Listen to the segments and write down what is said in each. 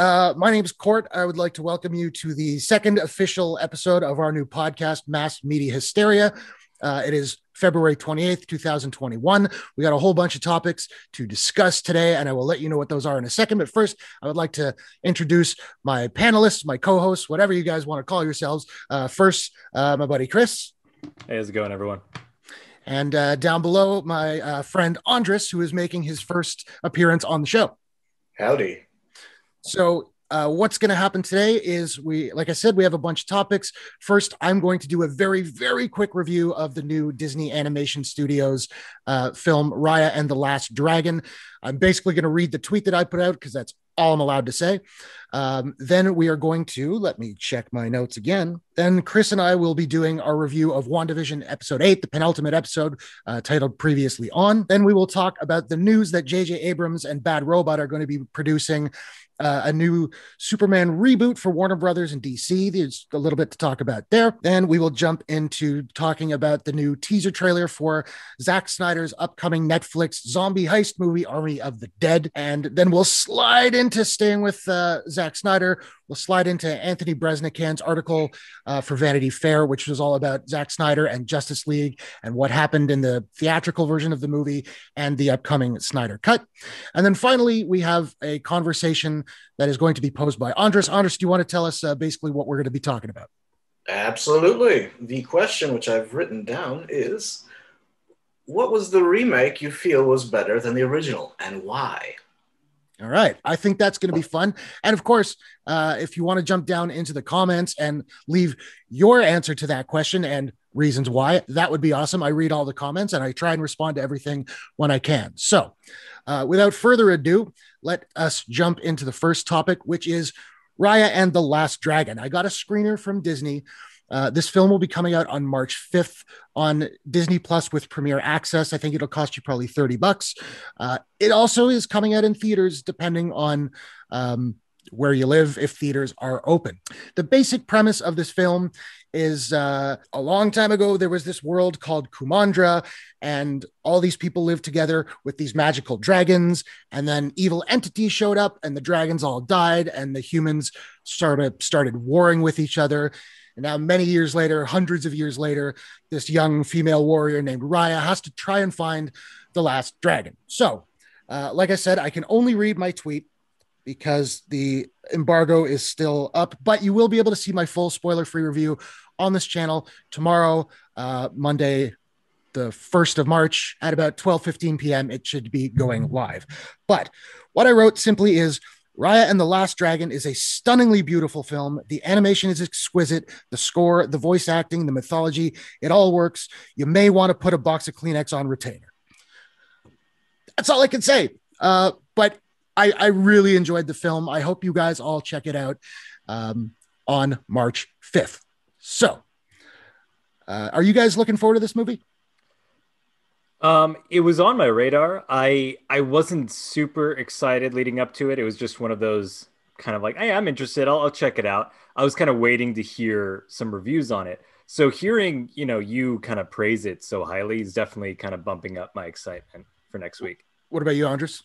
on, everybody? Uh, my name is Court. I would like to welcome you to the second official episode of our new podcast, Mass Media Hysteria. Uh, it is February 28th, 2021. We got a whole bunch of topics to discuss today, and I will let you know what those are in a second. But first, I would like to introduce my panelists, my co hosts, whatever you guys want to call yourselves. Uh, first, uh, my buddy Chris. Hey, how's it going, everyone? And uh, down below, my uh, friend Andris, who is making his first appearance on the show. Howdy. So uh, what's going to happen today is we, like I said, we have a bunch of topics. First, I'm going to do a very, very quick review of the new Disney Animation Studios uh, film Raya and the Last Dragon. I'm basically going to read the tweet that I put out because that's all I'm allowed to say. Um, then we are going to let me check my notes again. Then Chris and I will be doing our review of WandaVision episode eight, the penultimate episode uh, titled Previously On. Then we will talk about the news that J.J. Abrams and Bad Robot are going to be producing uh, a new Superman reboot for Warner Brothers and DC. There's a little bit to talk about there. Then we will jump into talking about the new teaser trailer for Zack Snyder's upcoming Netflix zombie heist movie, Army of the Dead. And then we'll slide into staying with uh, Zack Snyder. We'll slide into Anthony Breznican's article uh, for Vanity Fair, which was all about Zack Snyder and Justice League and what happened in the theatrical version of the movie and the upcoming Snyder cut. And then finally, we have a conversation that is going to be posed by Andris. Andris, do you want to tell us uh, basically what we're going to be talking about? Absolutely. The question, which I've written down, is what was the remake you feel was better than the original and why? All right. I think that's going to be fun. And of course, uh, if you want to jump down into the comments and leave your answer to that question and reasons why, that would be awesome. I read all the comments and I try and respond to everything when I can. So, uh, without further ado, let us jump into the first topic, which is Raya and the Last Dragon. I got a screener from Disney. Uh, this film will be coming out on March 5th on Disney Plus with Premiere Access. I think it'll cost you probably 30 bucks. Uh, it also is coming out in theaters depending on um, where you live if theaters are open. The basic premise of this film is uh, a long time ago, there was this world called Kumandra, and all these people lived together with these magical dragons. And then evil entities showed up, and the dragons all died, and the humans started started warring with each other. And now, many years later, hundreds of years later, this young female warrior named Raya has to try and find the last dragon. So, uh, like I said, I can only read my tweet because the embargo is still up, but you will be able to see my full spoiler free review on this channel tomorrow, uh, Monday, the 1st of March at about 12 15 p.m. It should be going live. But what I wrote simply is Raya and the Last Dragon is a stunningly beautiful film. The animation is exquisite, the score, the voice acting, the mythology, it all works. You may want to put a box of Kleenex on retainer. That's all I can say. Uh, but I, I, really enjoyed the film. I hope you guys all check it out um, on March 5th. So, uh, are you guys looking forward to this movie? Um, it was on my radar. I I wasn't super excited leading up to it. It was just one of those kind of like, hey, I'm interested. I'll, I'll check it out. I was kind of waiting to hear some reviews on it. So hearing you know you kind of praise it so highly is definitely kind of bumping up my excitement for next week. What about you, Andris?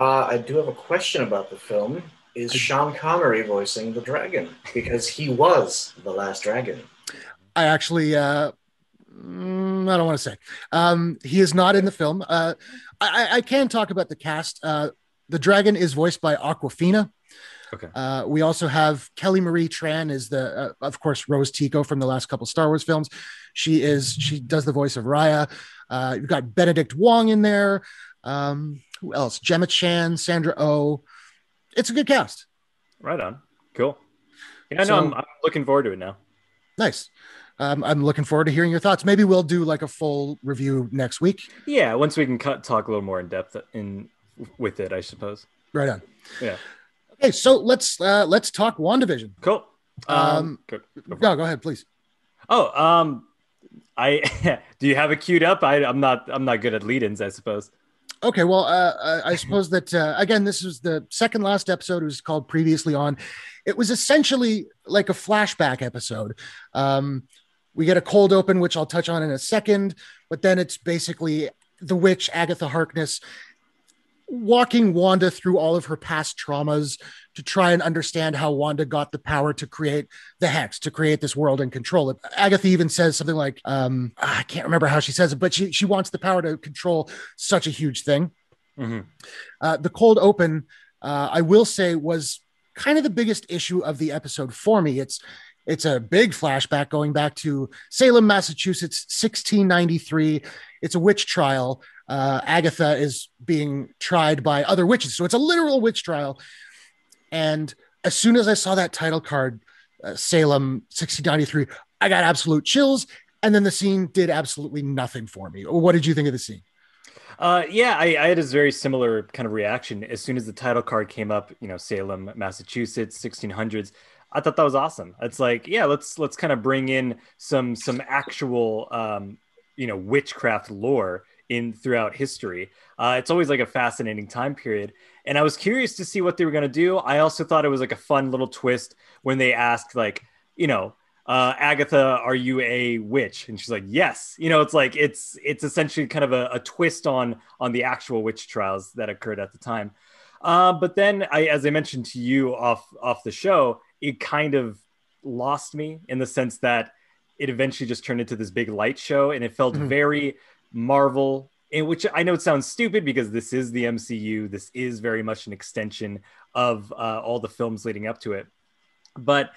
Uh, I do have a question about the film. Is Sean Connery voicing the dragon? Because he was the last dragon. I actually uh, I don't want to say. Um, he is not in the film. Uh, I, I, can talk about the cast. Uh, the dragon is voiced by Awkwafina. Okay. Uh, we also have Kelly Marie Tran is the, uh, of course, Rose Tico from the last couple Star Wars films. She is she does the voice of Raya. Uh, you've got Benedict Wong in there. Um, who else? Gemma Chan, Sandra O. Oh. It's a good cast. Right on. Cool. Yeah, so, no, I'm, I'm looking forward to it now. Nice um, I'm looking forward to hearing your thoughts. Maybe we'll do like a full review next week. Yeah, once we can cut, talk a little more in depth in with it, I suppose. Right on. Yeah. Okay, so let's uh, let's talk Wandavision. Cool. Um, um go, go no, go ahead, please. Oh, um, I do you have it queued up? I, I'm not I'm not good at lead-ins, I suppose. Okay, well, uh, I suppose that uh, again, this was the second last episode. It was called previously on. It was essentially like a flashback episode. Um, we get a cold open, which I'll touch on in a second, but then it's basically the witch Agatha Harkness walking Wanda through all of her past traumas to try and understand how Wanda got the power to create the hex, to create this world and control it. Agatha even says something like, um, I can't remember how she says it, but she, she wants the power to control such a huge thing. Mm-hmm. Uh, the cold open, uh, I will say, was kind of the biggest issue of the episode for me. It's it's a big flashback going back to Salem, Massachusetts, 1693. It's a witch trial. Uh, Agatha is being tried by other witches. So it's a literal witch trial. And as soon as I saw that title card, uh, Salem 1693, I got absolute chills. And then the scene did absolutely nothing for me. What did you think of the scene? Uh, yeah, I, I, had a very similar kind of reaction as soon as the title card came up. You know, Salem, Massachusetts, 1600s. I thought that was awesome. It's like, yeah, let's let's kind of bring in some some actual um, you know witchcraft lore in throughout history. Uh, it's always like a fascinating time period, and I was curious to see what they were going to do. I also thought it was like a fun little twist when they asked, like, you know, uh, Agatha, are you a witch? And she's like, yes. You know, it's like it's it's essentially kind of a, a twist on on the actual witch trials that occurred at the time. Uh, but then, I, as I mentioned to you off off the show, it kind of lost me in the sense that it eventually just turned into this big light show and it felt mm-hmm. very Marvel, in which I know it sounds stupid because this is the MCU. This is very much an extension of uh, all the films leading up to it. But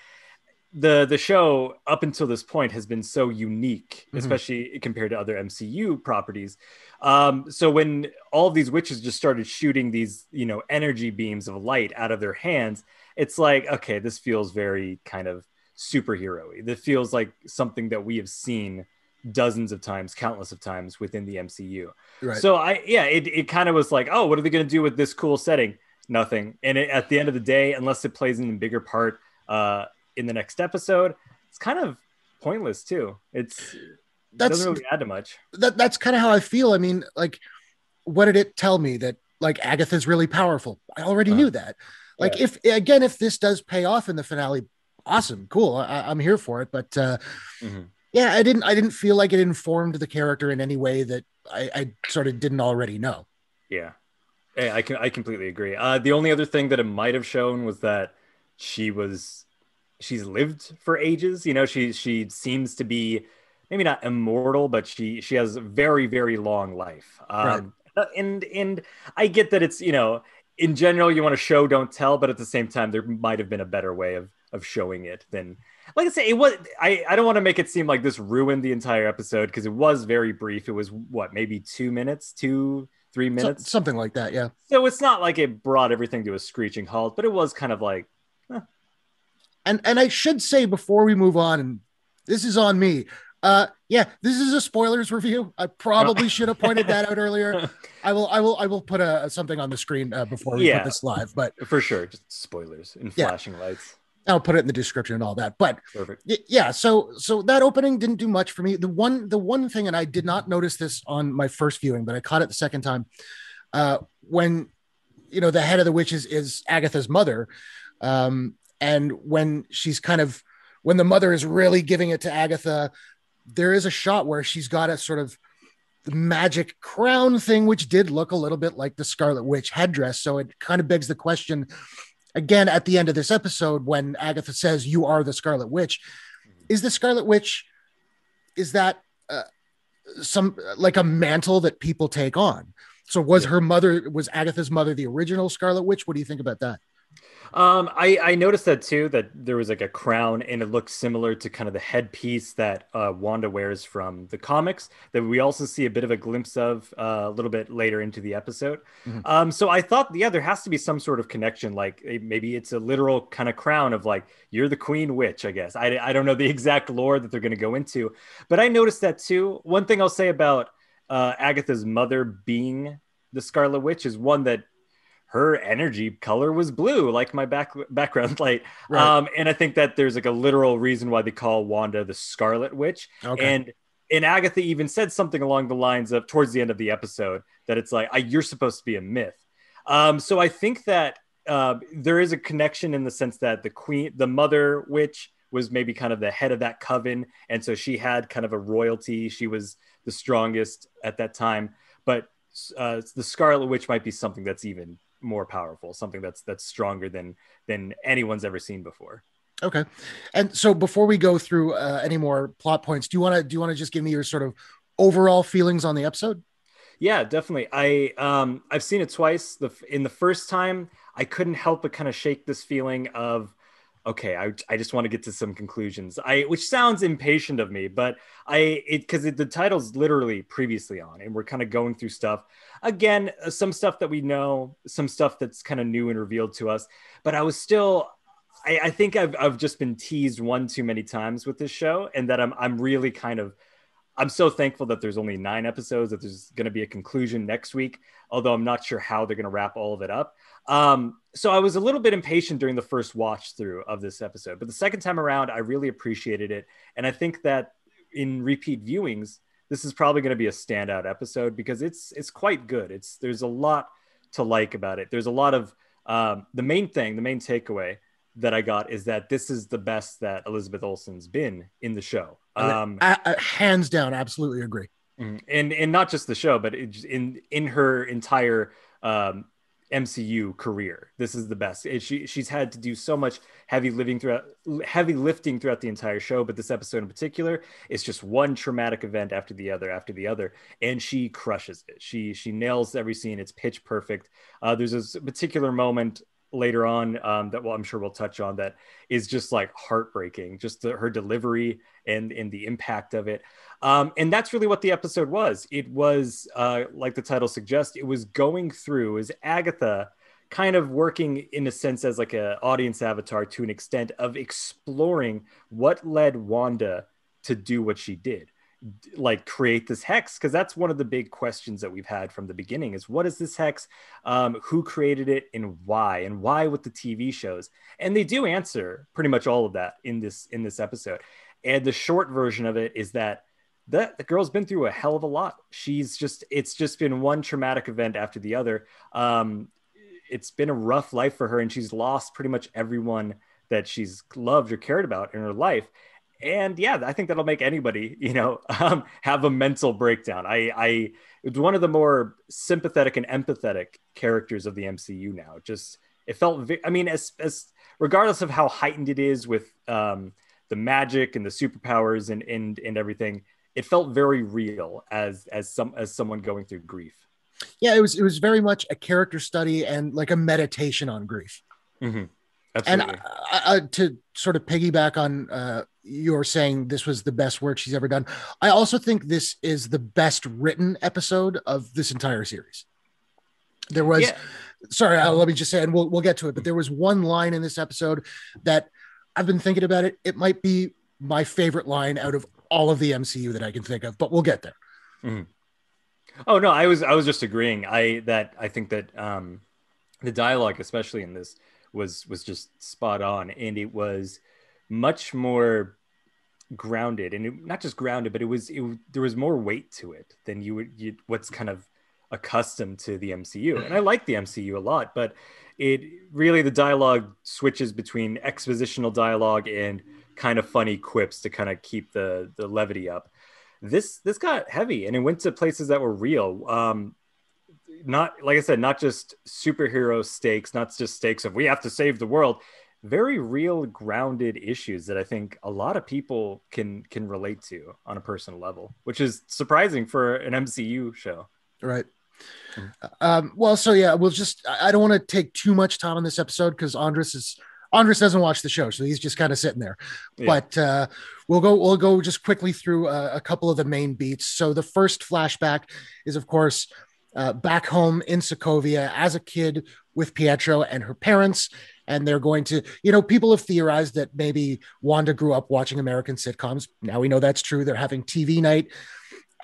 the the show up until this point has been so unique, mm-hmm. especially compared to other MCU properties. Um, so when all these witches just started shooting these, you know, energy beams of light out of their hands, it's like, okay, this feels very kind of superhero-y. This feels like something that we have seen dozens of times, countless of times within the MCU. Right. So I, yeah, it, it kind of was like, oh, what are they going to do with this cool setting? Nothing. And it, at the end of the day, unless it plays in a bigger part uh, in the next episode, it's kind of pointless too. It's that doesn't really add to much. That that's kind of how I feel. I mean, like, what did it tell me that like Agatha's really powerful? I already uh, knew that. Like, yeah. if again, if this does pay off in the finale, awesome, cool. I, am here for it. But uh, mm-hmm. yeah, I didn't. I didn't feel like it informed the character in any way that I, I sort of didn't already know. Yeah, hey, I can. I completely agree. Uh, the only other thing that it might have shown was that she was she's lived for ages. You know, she she seems to be maybe not immortal, but she she has a very very long life. Um, right. Uh, and and I get that it's you know in general you want to show don't tell, but at the same time there might have been a better way of of showing it than like I say it was. I I don't want to make it seem like this ruined the entire episode because it was very brief. It was what maybe two minutes, two three minutes, so, something like that. Yeah. So it's not like it brought everything to a screeching halt, but it was kind of like. Eh. And and I should say before we move on, and this is on me. Uh, yeah, this is a spoilers review. I probably should have pointed that out earlier. I will, I will, I will put a something on the screen uh, before we yeah, put this live. But for sure, just spoilers and flashing lights. I'll put it in the description and all that. But Perfect. yeah, so so that opening didn't do much for me. The one the one thing, and I did not notice this on my first viewing, but I caught it the second time. Uh, when you know the head of the witches is Agatha's mother, um, and when she's kind of when the mother is really giving it to Agatha, there is a shot where she's got a sort of the magic crown thing, which did look a little bit like the Scarlet Witch headdress. So it kind of begs the question again at the end of this episode when Agatha says, You are the Scarlet Witch. Is the Scarlet Witch, is that uh, some like a mantle that people take on? So was yeah. her mother, was Agatha's mother the original Scarlet Witch? What do you think about that? Um, I, I noticed that too, that there was like a crown and it looked similar to kind of the headpiece that uh, Wanda wears from the comics that we also see a bit of a glimpse of uh, a little bit later into the episode. Mm-hmm. Um, so I thought, yeah, there has to be some sort of connection. Like maybe it's a literal kind of crown of like, you're the queen witch, I guess. I, I don't know the exact lore that they're going to go into, but I noticed that too. One thing I'll say about uh, Agatha's mother being the Scarlet Witch is one that her energy color was blue, like my back background light. Right. Um, and I think that there's like a literal reason why they call Wanda the Scarlet Witch. Okay. And and Agatha even said something along the lines of towards the end of the episode that it's like you're supposed to be a myth. Um, so I think that uh, there is a connection in the sense that the queen, the mother witch, was maybe kind of the head of that coven, and so she had kind of a royalty. She was the strongest at that time, but uh, the Scarlet Witch might be something that's even more powerful, something that's that's stronger than than anyone's ever seen before. Okay, and so before we go through uh, any more plot points, do you want to do you want to just give me your sort of overall feelings on the episode? Yeah, definitely. I um I've seen it twice. The in the first time, I couldn't help but kind of shake this feeling of okay, I, I just want to get to some conclusions. I which sounds impatient of me, but I it because the title's literally previously on, and we're kind of going through stuff again, uh, some stuff that we know, some stuff that's kind of new and revealed to us. But I was still. I, I think I've, I've just been teased one too many times with this show, and that I'm I'm really kind of I'm so thankful that there's only nine episodes, that there's going to be a conclusion next week, although I'm not sure how they're going to wrap all of it up. Um, so I was a little bit impatient during the first watch through of this episode, but the second time around, I really appreciated it. And I think that in repeat viewings, this is probably going to be a standout episode because it's it's quite good. It's there's a lot to like about it. There's a lot of um, the main thing, the main takeaway that I got is that this is the best that Elizabeth Olsen's been in the show. Um, I, I, hands down, absolutely agree. Mm-hmm. And and not just the show, but in in her entire um, MCU career, this is the best. It, she she's had to do so much heavy living throughout, heavy lifting throughout the entire show, but this episode in particular is just one traumatic event after the other after the other, and she crushes it. She she nails every scene. It's pitch perfect. Uh, there's this particular moment later on um, that well i'm sure we'll touch on that is just like heartbreaking just the, her delivery and and the impact of it. Um, and that's really what the episode was. It was uh, like the title suggests it was going through is agatha kind of working in a sense as like an audience avatar to an extent of exploring what led wanda to do what she did like create this hex because that's one of the big questions that we've had from the beginning is what is this hex? Um, who created it and why? And why with the tv shows? And they do answer pretty much all of that in this in this episode and the short version of it is that that the girl's been through a hell of a lot she's just it's just been one traumatic event after the other um, it's been a rough life for her and she's lost pretty much everyone that she's loved or cared about in her life and yeah, I think that'll make anybody, you know, um, have a mental breakdown. I, I, it's one of the more sympathetic and empathetic characters of the MCU now. Just it felt, I mean, as, as regardless of how heightened it is with um, the magic and the superpowers and and and everything, it felt very real as as some as someone going through grief. Yeah, it was it was very much a character study and like a meditation on grief. Mm-hmm. Absolutely. And uh, uh, to sort of piggyback on uh, you're saying this was the best work she's ever done. I also think this is the best written episode of this entire series. There was, yeah. sorry, uh, let me just say, and we'll we'll get to it, but there was one line in this episode that I've been thinking about it. It might be my favorite line out of all of the MCU that I can think of, but we'll get there. Mm-hmm. Oh no, I was I was just agreeing. I that I think that um, the dialogue, especially in this, was was just spot on, and it was much more grounded and it, not just grounded but it was it, there was more weight to it than you would you, what's kind of accustomed to the MCU and I like the MCU a lot but it really the dialogue switches between expositional dialogue and kind of funny quips to kind of keep the the levity up. This this got heavy and it went to places that were real. Um not like I said not just superhero stakes not just stakes of we have to save the world. Very real grounded issues that I think a lot of people can can relate to on a personal level, which is surprising for an MCU show. Right. Mm-hmm. Um, well, so yeah, we'll just I don't want to take too much time on this episode because Andris is Andris doesn't watch the show, so he's just kind of sitting there. Yeah. But uh, we'll go we'll go just quickly through a, a, couple of the main beats. So the first flashback is, of course, uh, back home in Sokovia as a kid with Pietro and her parents and they're going to, you know, people have theorized that maybe Wanda grew up watching American sitcoms. Now we know that's true. They're having TV night.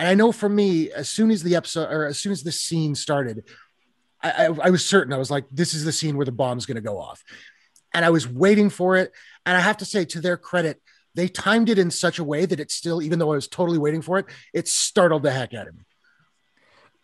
And I know for me, as soon as the episode or as soon as the scene started, I, I, I was certain I was like, this is the scene where the bomb's going to go off. And I was waiting for it. And I have to say, to their credit, they timed it in such a way that it still, even though I was totally waiting for it, it startled the heck out of me.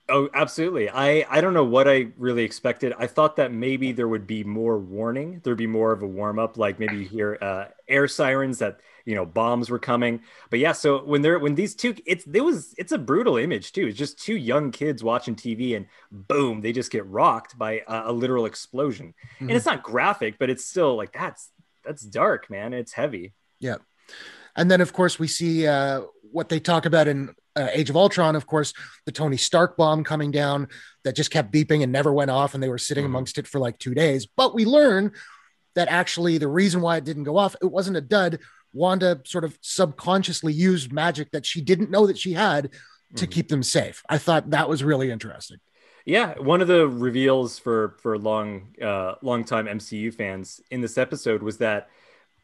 Oh, absolutely. I I don't know what I really expected. I thought that maybe there would be more warning. There'd be more of a warm up, like maybe you hear uh, air sirens that you know bombs were coming. But yeah, so when they're when these two, it's it was it's a brutal image too. It's just two young kids watching TV, and boom, they just get rocked by a, a literal explosion. Mhm. And it's not graphic, but it's still like that's that's dark, man. It's heavy. Yeah. And then, of course, we see uh, what they talk about in uh, Age of Ultron, of course, the Tony Stark bomb coming down that just kept beeping and never went off. And they were sitting Mhm. amongst it for like two days. But we learn that actually the reason why it didn't go off, it wasn't a dud. Wanda sort of subconsciously used magic that she didn't know that she had to Mhm. keep them safe. I thought that was really interesting. Yeah, one of the reveals for for long uh long time MCU fans in this episode was that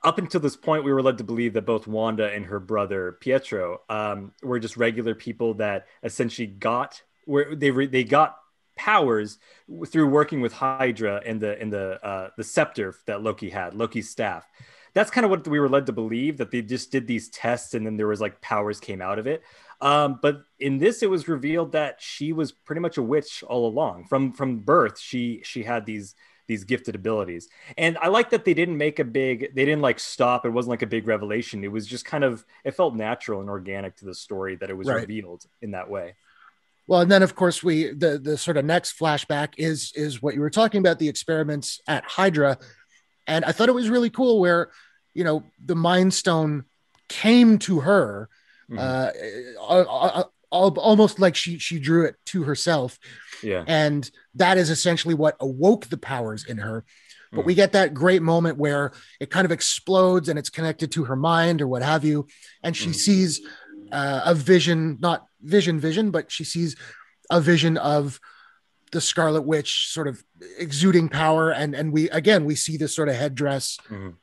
up until this point we were led to believe that both Wanda and her brother Pietro um were just regular people that essentially got where they re- they got powers through working with Hydra and the and the uh the scepter that Loki had, Loki's staff. That's kind of what we were led to believe that they just did these tests and then there was like powers came out of it. Um, but in this, it was revealed that she was pretty much a witch all along. From from birth, she she had these these gifted abilities, and I like that they didn't make a big. They didn't like stop. It wasn't like a big revelation. It was just kind of. It felt natural and organic to the story that it was Right. revealed in that way. Well, and then of course we the the sort of next flashback is is what you were talking about the experiments at Hydra, and I thought it was really cool where you know the Mind Stone came to her, Mhm. uh, almost like she she drew it to herself, yeah. and that is essentially what awoke the powers in her. But Mhm. we get that great moment where it kind of explodes and it's connected to her mind or what have you, and she Mhm. sees uh, a vision, not vision, vision, but she sees a vision of the Scarlet Witch sort of exuding power, and and we again we see this sort of headdress. Mhm.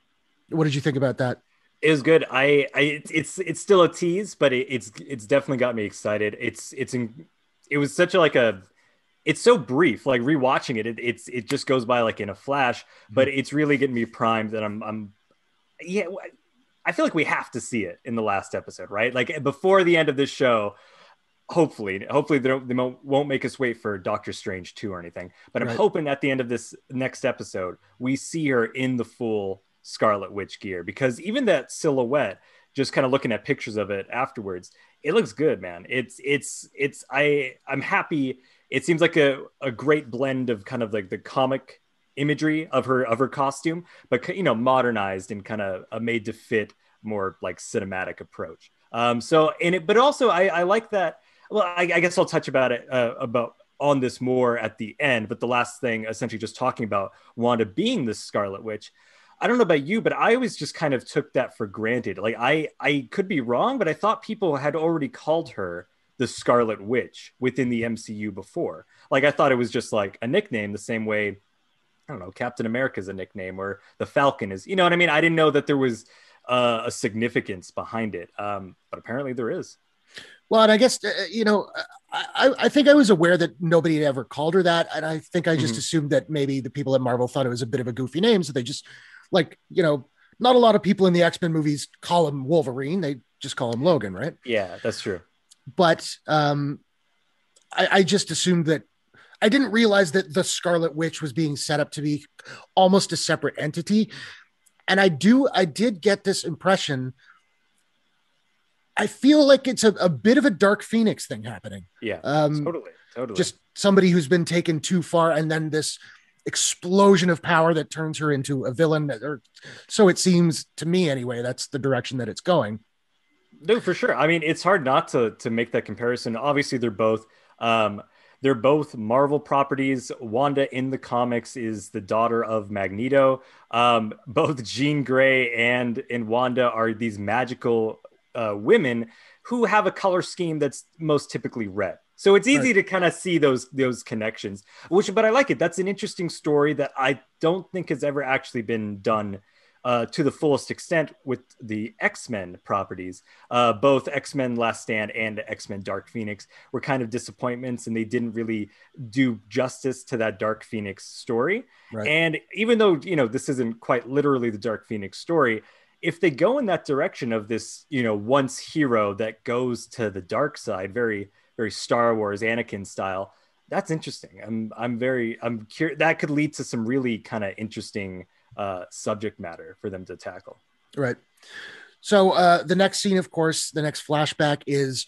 What did you think about that? It was good. I, I, it's- it's, still a tease, but it, it's, it's definitely got me excited. It's, it's, in, it was such a like a, it's so brief. Like rewatching it, it, it's, it just goes by like in a flash. Mm-hmm. But it's really getting me primed that I'm, I'm, yeah. I feel like we have to see it in the last episode, right? Like eh, before the end of this show. Hopefully, hopefully they, don't, they won't make us wait for Doctor Strange two or anything. But I'm Right. hoping at the end of this next episode we see her in the full Scarlet Witch gear because even that silhouette, just kind of looking at pictures of it afterwards, it looks good, man. It's it's it's I I'm happy. It seems like a, a great blend of kind of like the comic imagery of her of her costume, but you know modernized and kind of a made to fit more like cinematic approach. Um, so in it, but also I, I like that. Well, I, I guess I'll touch about it uh, about on this more at the end. But the last thing, essentially, just talking about Wanda being the Scarlet Witch. I don't know about you, but I always just kind of took that for granted. Like I, I could be wrong, but I thought people had already called her the Scarlet Witch within the MCU before. Like I thought it was just like a nickname, the same way I don't know, Captain America is a nickname or the Falcon is. You know what I mean? I didn't know that there was uh, a significance behind it, um, but apparently there is. Well, and I guess uh, you know, I, I- think I was aware that nobody had ever called her that, and I think I just Mhm. assumed that maybe the people at Marvel thought it was a bit of a goofy name, so they just like you know, not a lot of people in the X Men movies call him Wolverine; they just call him Logan, right? Yeah, that's true. But um, I, I just assumed that I didn't realize that the Scarlet Witch was being set up to be almost a separate entity, and I do I did get this impression. I feel like it's a, a bit of a Dark Phoenix thing happening. Yeah, Um, totally, totally. just somebody who's been taken too far and then this explosion of power that turns her into a villain or so it seems to me anyway that's the direction that it's going No, for sure. I mean, it's hard not to to make that comparison. Obviously, they're both um, they're both Marvel properties. Wanda in the comics is the daughter of Magneto. Um, both Jean Grey and and Wanda are these magical uh, women who have a color scheme that's most typically red. So it's easy to kind of see those those connections. Which, but I like it. That's an interesting story that I don't think has ever actually been done uh, to the fullest extent with the X Men properties. Uh, both X Men Last Stand and X Men Dark Phoenix were kind of disappointments, and they didn't really do justice to that Dark Phoenix story. Right. And even though you know this isn't quite literally the Dark Phoenix story, if they go in that direction of this, you know, once hero that goes to the dark side, very very Star Wars Anakin style. That's interesting. I'm I'm very I'm curious. That could lead to some really kind of interesting uh, subject matter for them to tackle. Right. So uh, the next scene, of course, the next flashback is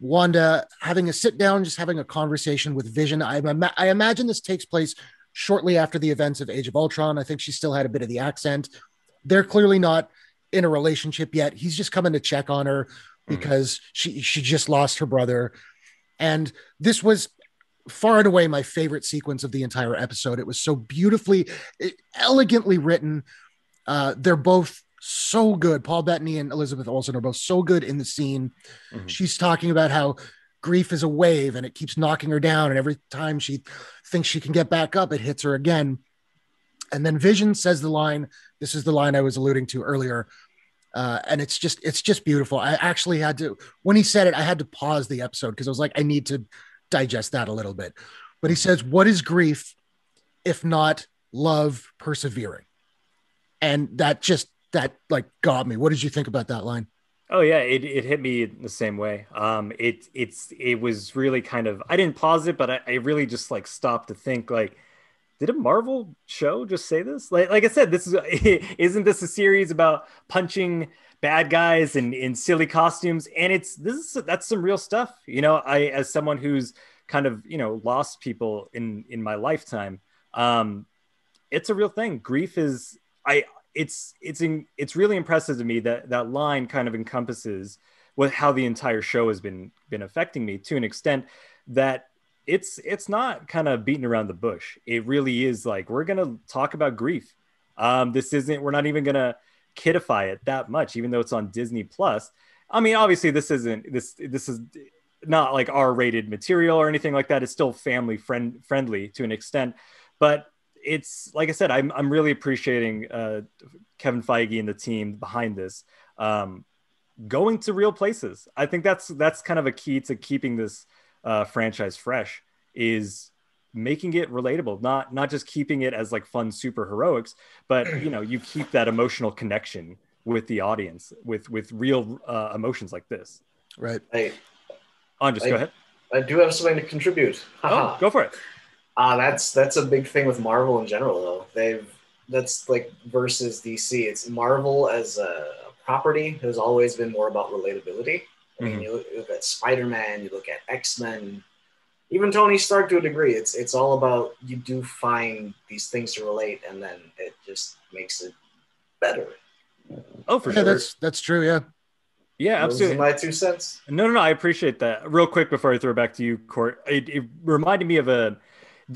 Wanda having a sit down, just having a conversation with Vision. I, I imagine this takes place shortly after the events of Age of Ultron. I think she still had a bit of the accent. They're clearly not in a relationship yet. He's just coming to check on her mm-hmm. because mm-hmm. she she just lost her brother. And this was far and away my favorite sequence of the entire episode. It was so beautifully, elegantly written. Uh, they're both so good. Paul Bettany and Elizabeth Olsen are both so good in the scene. Mm-hmm. She's talking about how grief is a wave and it keeps knocking her down. And every time she thinks she can get back up, it hits her again. And then Vision says the line. This is the line I was alluding to earlier. Uh, and it's just it's just beautiful. I actually had to when he said it, I had to pause the episode because I was like, I need to digest that a little bit. But he says, "What is grief if not love persevering?" And that just that like got me. What did you think about that line? Oh yeah, it, it hit me the same way. Um, it it's it was really kind of I didn't pause it, but I, I really just like stopped to think like, did a Marvel show just say this? Like like I said, this is isn't this a series about punching bad guys in in silly costumes? And it's this is that's some real stuff. You know, I as someone who's kind of you know lost people in in my lifetime, um, it's a real thing. Grief is I it's it's in, it's really impressive to me that that line kind of encompasses what how the entire show has been been affecting me to an extent that it's it's not kind of beating around the bush. It really is like we're gonna talk about grief. Um, this isn't we're not even gonna kidify it that much, even though it's on Disney Plus. I mean, obviously this isn't this this is not like R-rated material or anything like that. It's still family friend friendly to an extent, but it's like I said, I'm I'm really appreciating uh, Kevin Feige and the team behind this. Um, going to real places. I think that's that's kind of a key to keeping this uh, franchise fresh is making it relatable, not not just keeping it as like fun super heroics, but you know you keep that emotional connection with the audience with with real uh, emotions like this. Right. Hey, Andris, I, go ahead. I do have something to contribute. oh, go for it. Uh, that's that's a big thing with Marvel in general, though. They've that's like versus DC. It's Marvel as a property has always been more about relatability. I mean, mm-hmm. you, look, you look at Spider Man, you look at X Men, even Tony Stark to a degree. It's it's all about you do find these things to relate, and then it just makes it better. Oh, for yeah, sure. That's that's true. Yeah. Yeah, absolutely. my two cents. No, no, no. I appreciate that. Real quick before I throw it back to you, Court, it, it reminded me of a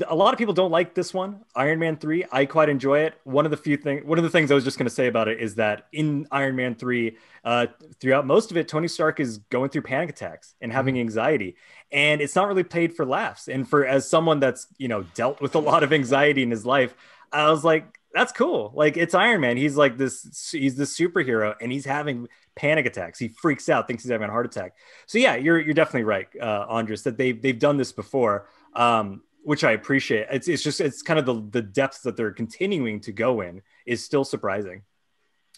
a lot of people don't like this one iron man 3 i quite enjoy it. One of the few things one of the things i was just going to say about it is that in iron man 3 uh, throughout most of it tony stark is going through panic attacks and having mm-hmm. anxiety. And it's not really played for laughs. And for as someone that's you know dealt with a lot of anxiety in his life i was like that's cool. Like it's iron man. He's like this he's this superhero and he's having panic attacks. He freaks out thinks he's having a heart attack. So yeah you're you're definitely right uh andris that they've they've done this before. Um which I appreciate. It's it's just it's kind of the the depths that they're continuing to go in is still surprising.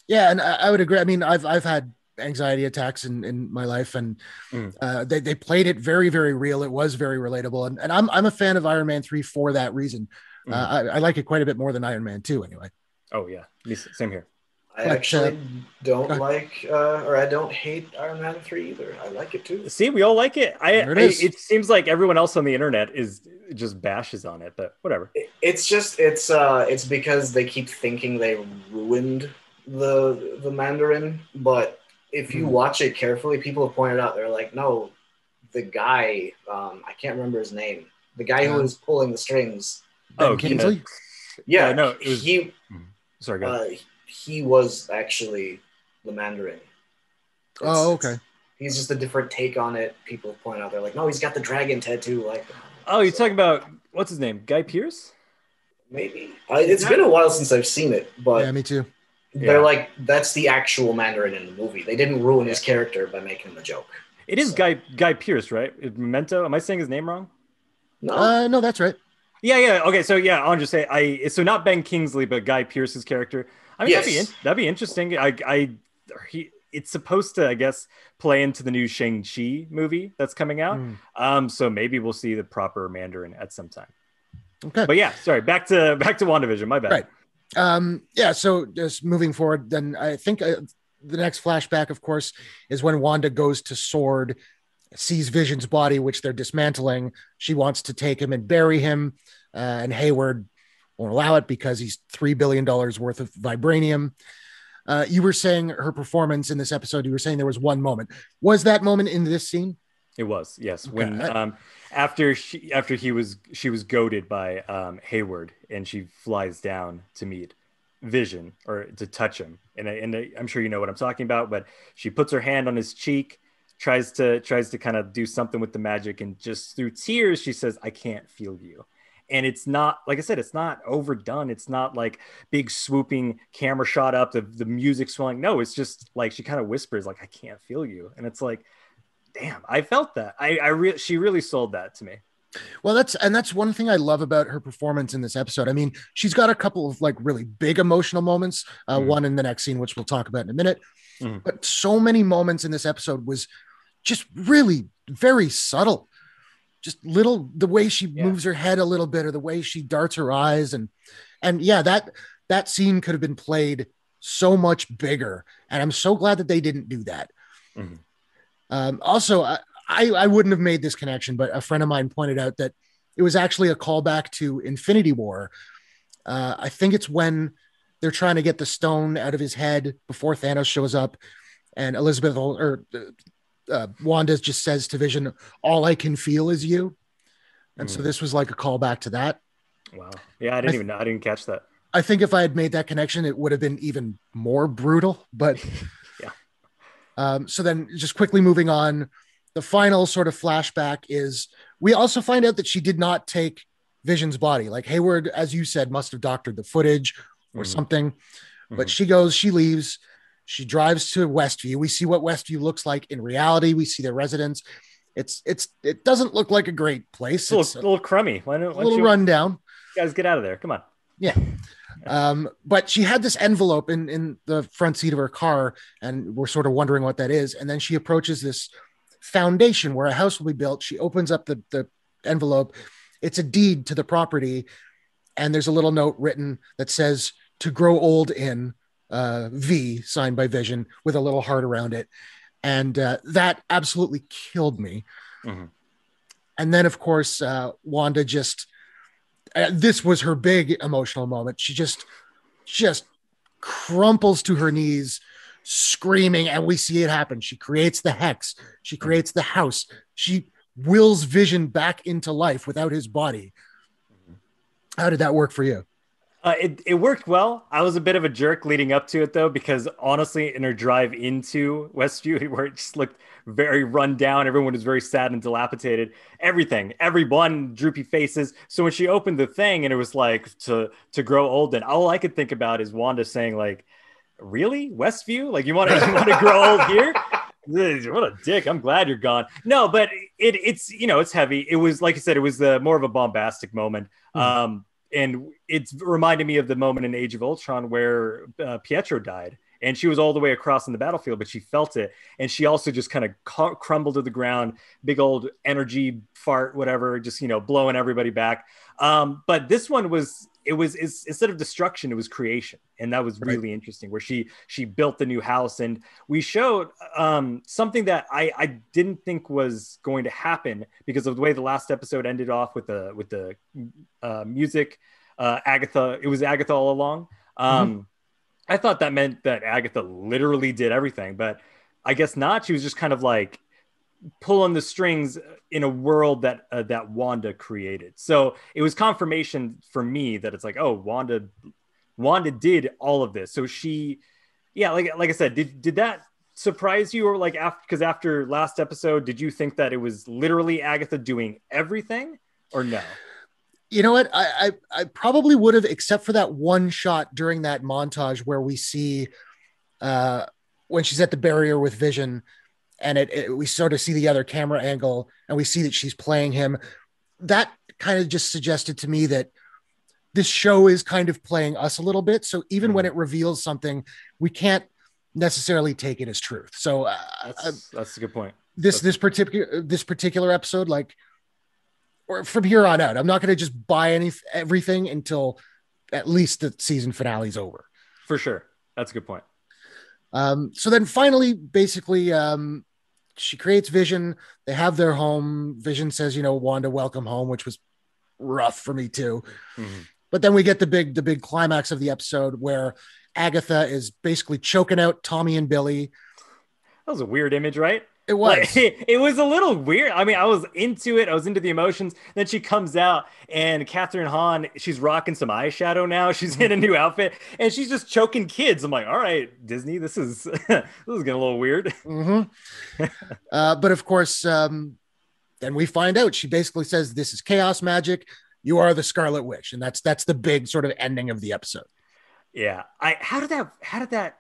Yeah, and I, I would agree. I mean, I've I've had anxiety attacks in, in my life, and mm. uh, they they played it very very real. It was very relatable, and and I'm I'm a fan of Iron Man three for that reason. Mm. Uh, I, I like it quite a bit more than Iron Man two, anyway. Oh yeah, same here. I but, actually uh, don't like, uh, or I don't hate Iron Man three either. I like it too. See, we all like it. I, it, I, it seems like everyone else on the internet is just bashes on it, but whatever. It's just it's uh it's because they keep thinking they ruined the the Mandarin, but if you mm. watch it carefully, people have pointed out they're like, no, the guy, um, I can't remember his name, the guy yeah. who was pulling the strings. Oh, Kingsley. Yeah, no, was, he. Hmm. Sorry, go ahead. Uh, he was actually the Mandarin. It's, oh, okay. He's just a different take on it. People point out they're like, no, he's got the dragon tattoo. Like, oh, you're so, talking about what's his name, Guy Pearce? Maybe uh, it's been a while since I've seen it, but yeah, me too. They're yeah. like, that's the actual Mandarin in the movie. They didn't ruin his character by making him a joke. It is so. Guy Guy Pearce, right? Memento. Am I saying his name wrong? No, uh, no, that's right. Yeah, yeah. Okay, so yeah, I'll just say I. So not Ben Kingsley, but Guy Pearce's character. I mean, yes. that'd be that'd be interesting. I, I, he it's supposed to, I guess, play into the new Shang Chi movie that's coming out. Mm. Um, so maybe we'll see the proper Mandarin at some time. Okay, but yeah, sorry. Back to back to Wandavision. My bad. Right. Um, yeah. So just moving forward, then I think uh, the next flashback, of course, is when Wanda goes to Sword, sees Vision's body, which they're dismantling. She wants to take him and bury him, uh, and Hayward won't allow it because he's three billion dollars worth of vibranium. Uh, you were saying her performance in this episode. You were saying there was one moment. Was that moment in this scene? It was yes. Okay. When um, after she after he was she was goaded by um, Hayward and she flies down to meet Vision or to touch him. And, I, and I, I'm sure you know what I'm talking about. But she puts her hand on his cheek, tries to tries to kind of do something with the magic, and just through tears she says, "I can't feel you." And it's not like I said, it's not overdone. It's not like big swooping camera shot up, the the music swelling. No, it's just like she kind of whispers, like, I can't feel you. And it's like, damn, I felt that. I I really she really sold that to me. Well, that's and that's one thing I love about her performance in this episode. I mean, she's got a couple of like really big emotional moments. Uh, mm One in the next scene, which we'll talk about in a minute. mm But so many moments in this episode was just really very subtle just little the way she yeah. moves her head a little bit or the way she darts her eyes and and yeah that that scene could have been played so much bigger and i'm so glad that they didn't do that mm-hmm. um, also I, I wouldn't have made this connection but a friend of mine pointed out that it was actually a callback to infinity war uh, i think it's when they're trying to get the stone out of his head before thanos shows up and elizabeth or uh, Wanda just says to Vision, "All I can feel is you," and mm. so hmm. this was like a callback to that. Wow. Yeah, I didn't I th- even know. I didn't catch that. I think if I had made that connection, it would have been even more brutal. But yeah. Um, so then, just quickly moving on, the final sort of flashback is we also find out that she did not take Vision's body. Like Hayward, as you said, must have doctored the footage or mm something. Mm-hmm. But she goes, she leaves. She drives to Westview. We see what Westview looks like in reality. We see their residence. It's it's it doesn't look like a great place. It's a little, a, little crummy. Why don't, a little you, rundown. Guys, get out of there. Come on. Yeah. Um, but she had this envelope in in the front seat of her car, and we're sort of wondering what that is. And then she approaches this foundation where a house will be built. She opens up the the envelope. It's a deed to the property, and there's a little note written that says to grow old in uh, V signed by Vision with a little heart around it. And uh, that absolutely killed me. Mm-hmm. And then, of course, uh, Wanda just, uh, this was her big emotional moment. She just, just crumples to her knees, screaming, and we see it happen. She creates the hex, she creates the house, she wills Vision back into life without his body. Mm-hmm. How did that work for you? Uh, it, it worked well. I was a bit of a jerk leading up to it though, because honestly, in her drive into Westview, where it just looked very run down, everyone was very sad and dilapidated. Everything, everyone, droopy faces. So when she opened the thing and it was like to to grow old, and all I could think about is Wanda saying like, "Really, Westview? Like you want to you want to grow old here?" what a dick i'm glad you're gone no but it it's you know it's heavy it was like i said it was the more of a bombastic moment mm. um and it's reminded me of the moment in Age of Ultron where uh, Pietro died, and she was all the way across in the battlefield, but she felt it, and she also just kind of crumbled to the ground, big old energy fart, whatever, just you know blowing everybody back. Um, but this one was it was instead of destruction, it was creation, and that was really right. interesting. Where she she built the new house, and we showed um, something that I I didn't think was going to happen because of the way the last episode ended off with the with the uh, music. Uh, Agatha, it was Agatha all along. Um, mm-hmm. I thought that meant that Agatha literally did everything, but I guess not. She was just kind of like pulling the strings in a world that uh, that Wanda created. So it was confirmation for me that it's like, oh, Wanda, Wanda did all of this. So she, yeah, like like I said, did did that surprise you or like after because after last episode, did you think that it was literally Agatha doing everything or no? You know what? I, I, I probably would have, except for that one shot during that montage where we see uh, when she's at the barrier with Vision and it, it, we sort of see the other camera angle and we see that she's playing him that kind of just suggested to me that this show is kind of playing us a little bit so even mm when mm-hmm. it reveals something we can't necessarily take it as truth. So uh, that's, that's a good point. This That's- this particular this particular episode, like, or from here on out, I'm not going to just buy any everything until at least the season finale's over. For sure. That's a good point. Um, so then finally, basically, um, she creates Vision. They have their home. Vision says, you know, Wanda, welcome home, which was rough for me too. Mhm. But then we get the big the big climax of the episode where Agatha is basically choking out Tommy and Billy. That was a weird image, right? It was. Like, it was a little weird. I mean, I was into it. I was into the emotions. Then she comes out, and Kathryn Hahn, she's rocking some eyeshadow now. She's in a new outfit, and she's just choking kids. I'm like, all right, Disney, this is this is getting a little weird. Mm-hmm. uh, but of course, um, then we find out she basically says, "This is chaos magic. You are the Scarlet Witch," and that's that's the big sort of ending of the episode. Yeah. I how did that how did that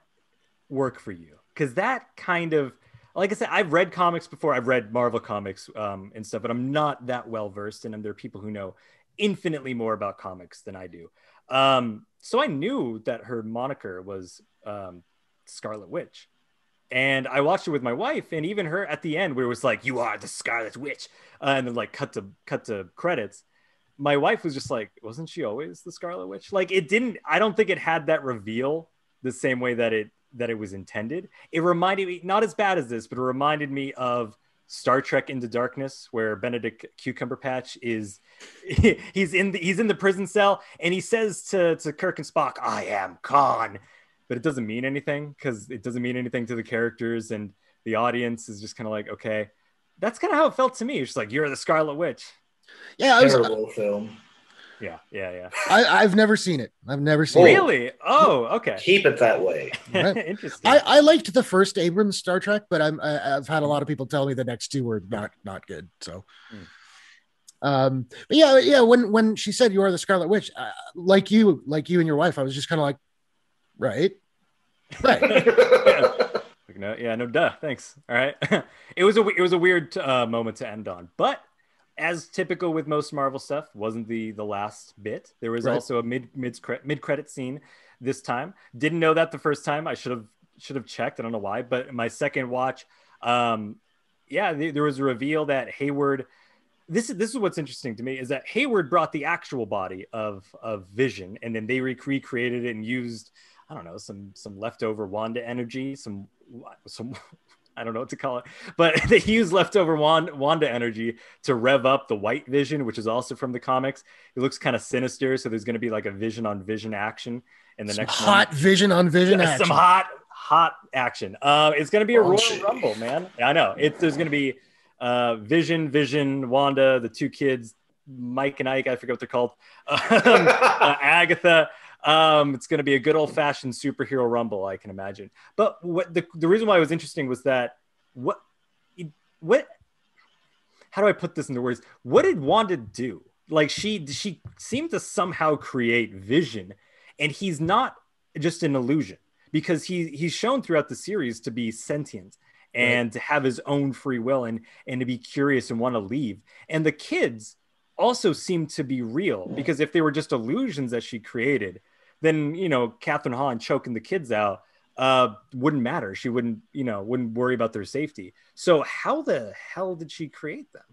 work for you? Because that kind of like I said, I've read comics before. I've read Marvel comics um, and stuff, but I'm not that well versed them. There are people who know infinitely more about comics than I do. Um, so I knew that her moniker was um, Scarlet Witch. And I watched it with my wife, and even her at the end, where it was like, "You are the Scarlet Witch," uh, and then like cut to cut to credits. My wife was just like, "Wasn't she always the Scarlet Witch?" Like it didn't. I don't think it had that reveal the same way that it that it was intended. It reminded me, not as bad as this, but it reminded me of Star Trek Into Darkness, where Benedict Cucumberpatch is he's in the he's in the prison cell and he says to, to Kirk and Spock, I am Khan. But it doesn't mean anything because it doesn't mean anything to the characters and the audience is just kind of like, okay. That's kind of how it felt to me. It's just like you're the Scarlet Witch. Yeah, I was, Terrible film. Yeah, yeah, yeah. I, I've never seen it. I've never seen it. Really? Oh, okay. Keep it that way. Right. Interesting. I, I liked the first Abrams Star Trek, but I'm I, I've had a lot of people tell me the next two were not not good. So, Hmm. um, but yeah, yeah. When when she said you are the Scarlet Witch, uh, like you, like you and your wife, I was just kind of like, right, right. yeah. Like, no, yeah, no, duh. Thanks. All right. it was a it was a weird uh, moment to end on, but as typical with most Marvel stuff, wasn't the the last bit. There was Right. also a mid mid mid credit scene this time. Didn't know that the first time. I should have should have checked. I don't know why, but my second watch, um, yeah, th- there was a reveal that Hayward. This is this is what's interesting to me is that Hayward brought the actual body of of Vision, and then they rec- recreated it and used I don't know some some leftover Wanda energy, some some I don't know what to call it, but they use leftover Wanda, Wanda energy to rev up the White Vision, which is also from the comics. It looks kind of sinister, so there's going to be like a Vision on Vision action in the Some next hot Vision on Vision yeah, action. some hot hot action. Uh, it's going to be a Raunchy. Royal Rumble, man. I know. It, there's going to be uh, Vision, Vision, Wanda, the two kids, Mike and Ike. I forget what they're called. Um, uh, Agatha. Um, it's going to be a good old fashioned superhero rumble, I can imagine. But what the, the reason why it was interesting was that what what how do I put this into words? What did Wanda do? Like she she seemed to somehow create Vision, and he's not just an illusion because he he's shown throughout the series to be sentient and to have his own free will and and to be curious and want to leave. And the kids also seem to be real because if they were just illusions that she created, then you know Kathryn Hahn choking the kids out uh wouldn't matter. She wouldn't you know wouldn't worry about their safety. So how the hell did she create them?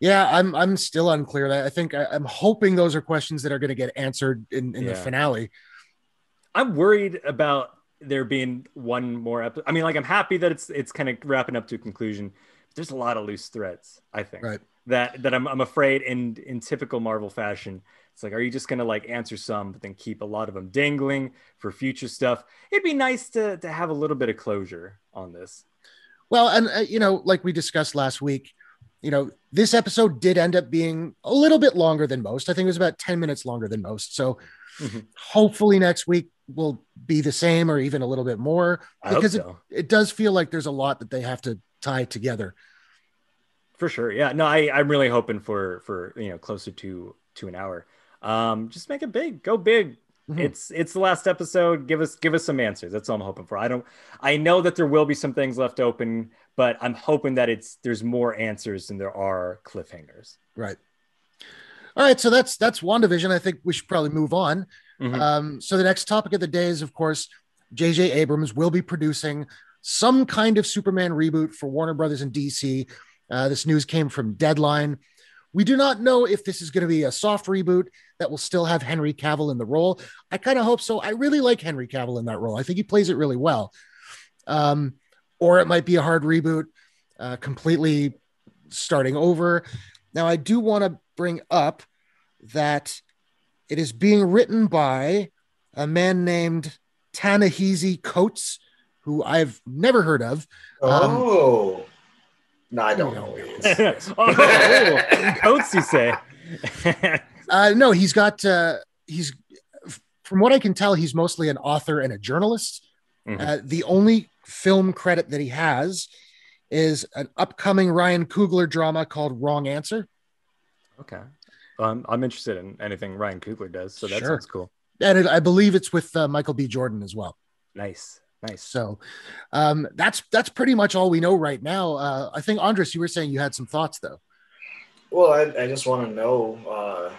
Yeah, I'm I'm still unclear. I think I, I'm hoping those are questions that are going to get answered in, in the finale. I'm worried about there being one more episode. I mean, like I'm happy that it's it's kind of wrapping up to a conclusion. There's a lot of loose threads. I think Right. that that I'm I'm afraid in in typical Marvel fashion. It's like, are you just gonna like answer some, but then keep a lot of them dangling for future stuff? It'd be nice to to have a little bit of closure on this. Well, and uh, you know, like we discussed last week, you know, this episode did end up being a little bit longer than most. I think it was about 10 minutes longer than most. So Mhm. hopefully next week will be the same or even a little bit more because so. it, it does feel like there's a lot that they have to tie together. For sure. Yeah. No, I, I'm really hoping for for you know closer to to an hour. Um, just make it big. Go big. Mhm. It's it's the last episode. Give us give us some answers. That's all I'm hoping for. I don't I know that there will be some things left open, but I'm hoping that it's there's more answers than there are cliffhangers. Right. All right. So that's that's WandaVision. I think we should probably move on. Mhm. Um, so the next topic of the day is, of course, J.J. Abrams will be producing some kind of Superman reboot for Warner Brothers and DC. Uh, this news came from Deadline. We do not know if this is going to be a soft reboot that will still have Henry Cavill in the role. I kind of hope so. I really like Henry Cavill in that role. I think he plays it really well. Um, or it might be a hard reboot, uh, completely starting over. Now, I do want to bring up that it is being written by a man named Ta-Nehisi Coates, who I've never heard of. Um, oh, um, no, I don't know. oh, Coates, you say? uh, no, he's got. Uh, he's from what I can tell, he's mostly an author and a journalist. Mm-hmm. Uh, the only film credit that he has is an upcoming Ryan Coogler drama called Wrong Answer. Okay. Um, I'm interested in anything Ryan Coogler does, so that sure. sounds cool. And it, I believe it's with uh, Michael B. Jordan as well. Nice, nice. So um, that's that's pretty much all we know right now. Uh, I think Andris, you were saying you had some thoughts though. Well, I, I just want to know, uh,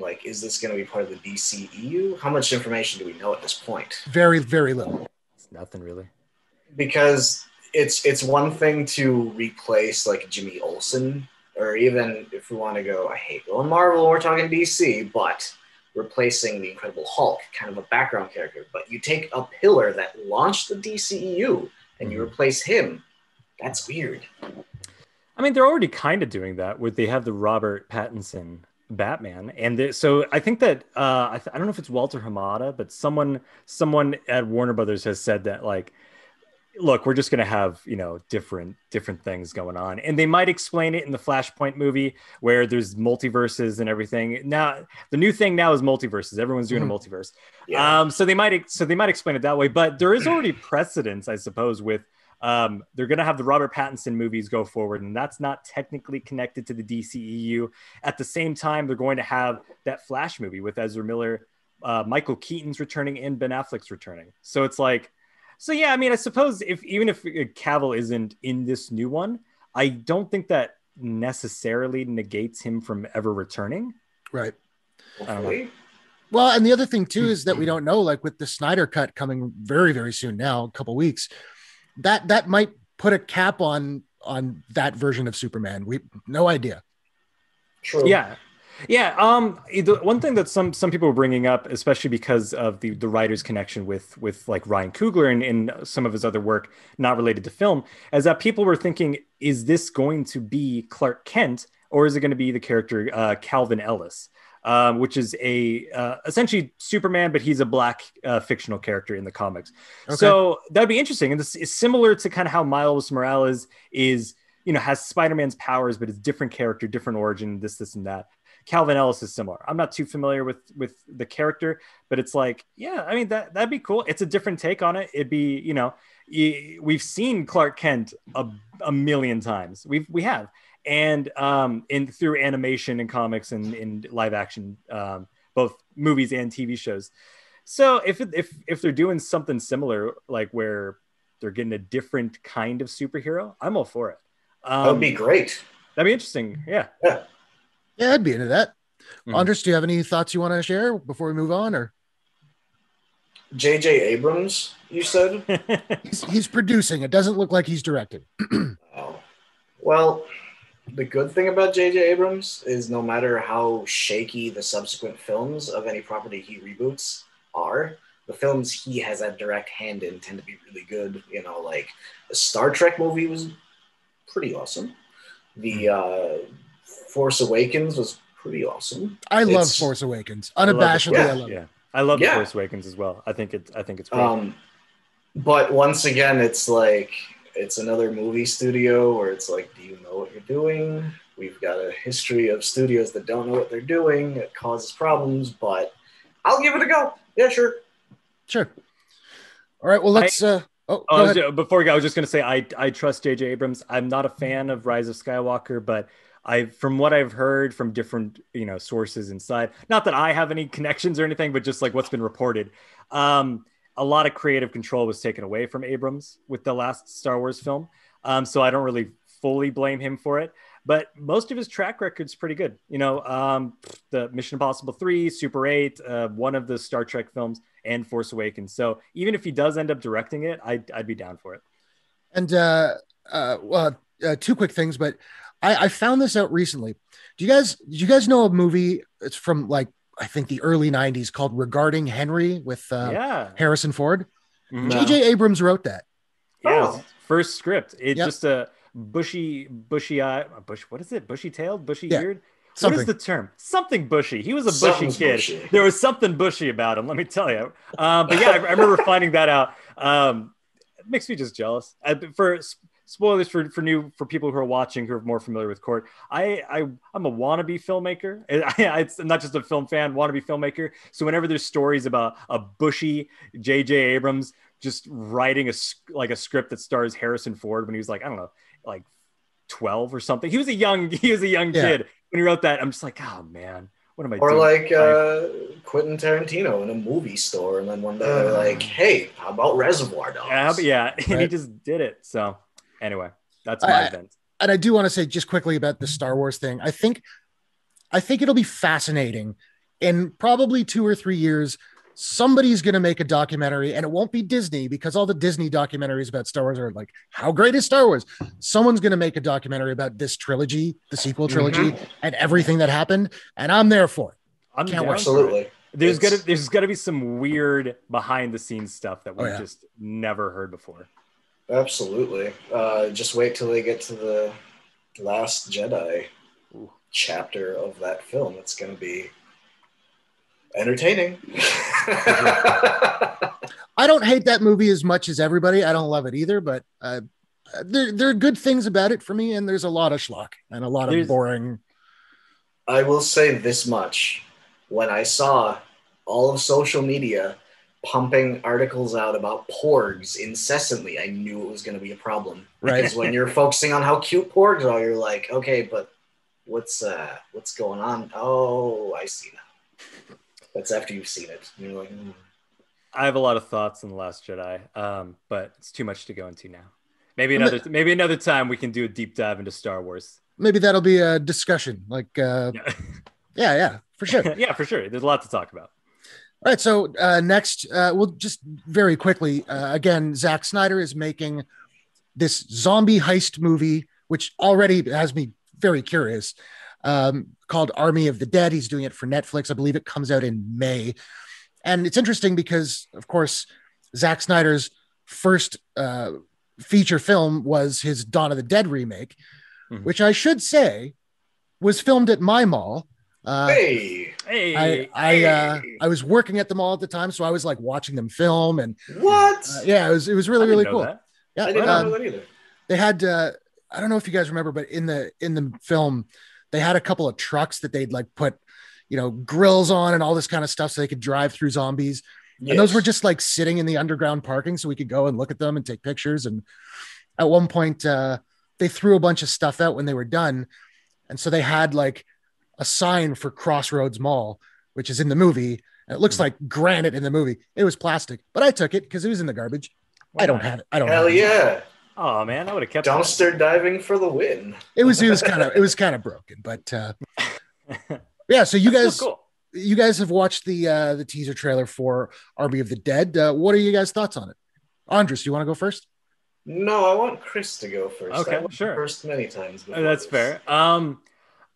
like, is this going to be part of the DCEU? How much information do we know at this point? Very, very little. It's nothing really. Because it's it's one thing to replace like Jimmy Olsen or even if we want to go, I hate going Marvel, we're talking DC, but replacing the Incredible Hulk, kind of a background character. But you take a pillar that launched the DCEU and you mm-hmm. replace him. That's weird. I mean, they're already kind of doing that. Where they have the Robert Pattinson Batman, and they, so I think that uh, I, th- I don't know if it's Walter Hamada, but someone someone at Warner Brothers has said that like look we're just going to have you know different different things going on and they might explain it in the flashpoint movie where there's multiverses and everything now the new thing now is multiverses everyone's doing mm-hmm. a multiverse yeah. um so they might so they might explain it that way but there is already precedence i suppose with um, they're going to have the Robert Pattinson movies go forward, and that's not technically connected to the DCEU. At the same time, they're going to have that Flash movie with Ezra Miller, uh, Michael Keaton's returning, and Ben Affleck's returning. So it's like, so yeah, I mean, I suppose if even if uh, Cavill isn't in this new one, I don't think that necessarily negates him from ever returning. Right. Well, and the other thing too is that we mm-hmm. don't know, like with the Snyder cut coming very, very soon now, a couple weeks, that that might put a cap on on that version of Superman. We no idea. True. Yeah, yeah, um, the one thing that some some people were bringing up, especially because of the the writer's connection with with like Ryan Coogler and in some of his other work not related to film, is that people were thinking, is this going to be Clark Kent or is it going to be the character uh, Calvin Ellis? Um, which is a uh, essentially Superman, but he's a black uh, fictional character in the comics. Okay. So that'd be interesting. And this is similar to kind of how Miles Morales is, you know, has Spider-Man's powers, but it's different character, different origin, this, this, and that. Calvin Ellis is similar. I'm not too familiar with with the character, but it's like, yeah, I mean that that'd be cool. It's a different take on it. It'd be, you know, we've seen Clark Kent a, a million times. We've we have, and um, in through animation and comics and in live action, um, both movies and TV shows. So if if if they're doing something similar, like where they're getting a different kind of superhero, I'm all for it. Um, that would be great. That'd be interesting. Yeah. Yeah. Yeah, I'd be into that. Mm. Andris, do you have any thoughts you want to share before we move on, or? J.J. Abrams, you said he's, he's, producing. It doesn't look like he's directed. oh, well, the good thing about J.J. Abrams is no matter how shaky the subsequent films of any property he reboots are, the films he has a direct hand in tend to be really good. You know, like the Star Trek movie was pretty awesome. The hmm. uh, Force Awakens was pretty awesome. I it's, love Force Awakens. Unabashedly, I love, yeah, I love yeah. it. I love yeah. Force Awakens as well. I think it's I think it's great. Um, but once again, it's like it's another movie studio where it's like, do you know what you're doing? We've got a history of studios that don't know what they're doing. It causes problems, but I'll give it a go. Yeah, sure. Sure. All right. Well, let's. I, uh, oh, oh before we go, I was just going to say I I trust J.J. Abrams. I'm not a fan of Rise of Skywalker, but I from what I've heard from different you know sources inside, not that I have any connections or anything, but just like what's been reported, um, a lot of creative control was taken away from Abrams with the last Star Wars film. Um, so I don't really fully blame him for it. but most of his track record's pretty good. You know, um, the Mission Impossible 3, Super 8, uh, one of the Star Trek films, and Force Awakens. So even if he does end up directing it, I'd, I'd be down for it. And uh, uh, well, uh, two quick things, but I, I found this out recently. Do you guys did you guys know a movie? It's from like I think the early '90s called "Regarding Henry" with uh, yeah. Harrison Ford. J.J. Abrams wrote that. Yeah, Oh. first script. It's Yep. just a bushy, bushy eye, bush. What is it? Bushy tailed, bushy Yeah, eared. What Something. is the term? Something bushy. He was a bushy Something's kid. bushy. There was something bushy about him. Let me tell you. Um, but yeah, I, I remember finding that out. Um, it makes me just jealous. Uh, for s- spoilers for, for new for people who are watching who are more familiar with Court, I, I I'm a wannabe filmmaker. I, I, it's not just a film fan, wannabe filmmaker. So whenever there's stories about a bushy J.J. Abrams just writing a like a script that stars Harrison Ford when he was like I don't know like 12 or something. He was a young he was a young Yeah. kid when he wrote that. I'm just like oh man, what am I Or doing? like with my life?" uh, Quentin Tarantino in a movie store, and then one day they're Uh. like, "Hey, how about Reservoir Dogs?" Yeah, but yeah, and he just did it. So anyway, that's my I- event. and I do want to say just quickly about the Star Wars thing. I think, I think it'll be fascinating. In probably two or three years, somebody's going to make a documentary, and it won't be Disney because all the Disney documentaries about Star Wars are like, "How great is Star Wars?" Someone's going to make a documentary about this trilogy, the sequel mm-hmm. trilogy, and everything that happened, and I'm there for it. I'm can't down wait. for it. Absolutely. There's It's- gonna there's gotta be some weird behind the scenes stuff that Oh, we've yeah. just never heard before. Absolutely. Uh, just wait till they get to the last Jedi Ooh. chapter of that film. It's going to be entertaining. I don't hate that movie as much as everybody. I don't love it either, but uh, there there are good things about it for me, and there's a lot of schlock and a lot of boring. I will say this much. When I saw all of social media pumping articles out about porgs incessantly, I knew it was going to be a problem. Right. Because when you're focusing on how cute porgs are, you're like, okay, but what's uh what's going on? Oh, I see now. That's after you've seen it. And you're like, "Hmm." I have a lot of thoughts on the Last Jedi, um, but it's too much to go into now. Maybe I'm another maybe another time we can do a deep dive into Star Wars. Maybe that'll be a discussion. Like, uh, Yeah, yeah, yeah, for sure. Yeah, for sure. There's a lot to talk about. Right. So uh, next, uh, we'll just very quickly uh, again, Zack Snyder is making this zombie heist movie, which already has me very curious. Um, called Army of the Dead. He's doing it for Netflix. I believe it comes out in May. And it's interesting because, of course, Zack Snyder's first uh, feature film was his Dawn of the Dead remake, Mhm. which I should say was filmed at my mall. Uh, hey, Hey, I I uh. I was working at the mall at the time, so I was like watching them film, and what? uh, yeah, it was it was really didn't really cool. that. Yeah, I did um, know that either. they had uh, I don't know if you guys remember, but in the in the film, they had a couple of trucks that they'd like put, you know, grills on and all this kind of stuff, so they could drive through zombies. And those were just like sitting in the underground parking, so we could go and look at them and take pictures. And at one point, uh, they threw a bunch of stuff out when they were done, and so they had like a sign for Crossroads Mall, which is in the movie. And it looks Hmm. like granite in the movie. It was plastic, but I took it because it was in the garbage. Why I don't not? have it. I don't. Hell have it. yeah. Oh man, I would have kept that. Dumpster diving for the win. It was. It was kind of. It was kind of broken, but uh, yeah. So you guys, cool. you guys have watched the uh, the teaser trailer for Army of the Dead. Uh, what are you guys' thoughts on it? Andris, you want to go first? No, I want Chris to go first. Okay, I sure. First many times. Uh, Before That's this. fair. Um,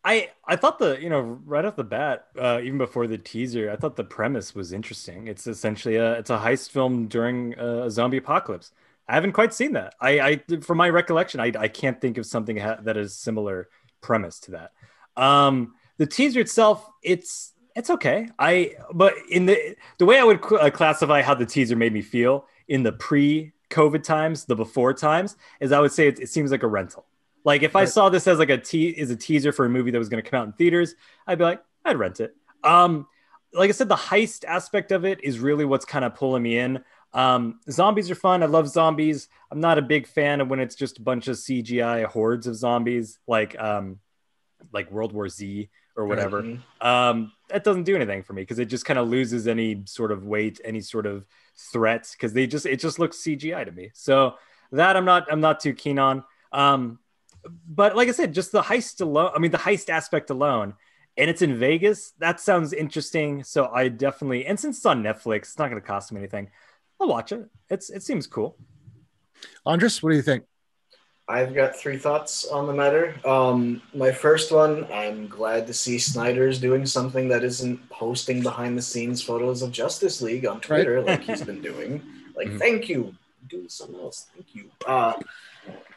I I thought the you know right off the bat, uh, even before the teaser, I thought the premise was interesting. It's essentially a it's a heist film during a zombie apocalypse. I haven't quite seen that. I, I from my recollection, I, I can't think of something ha- that is similar premise to that. Um, the teaser itself, it's it's okay. I but in the the way I would cl- uh, classify how the teaser made me feel in the pre-COVID times, the before times, is I would say it, it seems like a rental. Like if I saw this as like a te- is a teaser for a movie that was going to come out in theaters, I'd be like, I'd rent it. Um, like I said, the heist aspect of it is really what's kind of pulling me in. Um, zombies are fun. I love zombies. I'm not a big fan of when it's just a bunch of CGI hordes of zombies, like um, like World War Z or whatever. Mhm. Um, that doesn't do anything for me because it just kind of loses any sort of weight, any sort of threat because they just it just looks CGI to me. So that I'm not I'm not too keen on. Um, but like I said, just the heist alone. I mean, the heist aspect alone, and it's in Vegas. That sounds interesting. So I definitely, and since it's on Netflix, it's not going to cost me anything. I'll watch it. It's it seems cool. Andris, what do you think? I've got three thoughts on the matter. Um, my first one, I'm glad to see Snyder's doing something that isn't posting behind the scenes photos of Justice League on Twitter right. like he's been doing. Like, mm-hmm. thank you, do something else. Thank you. Uh,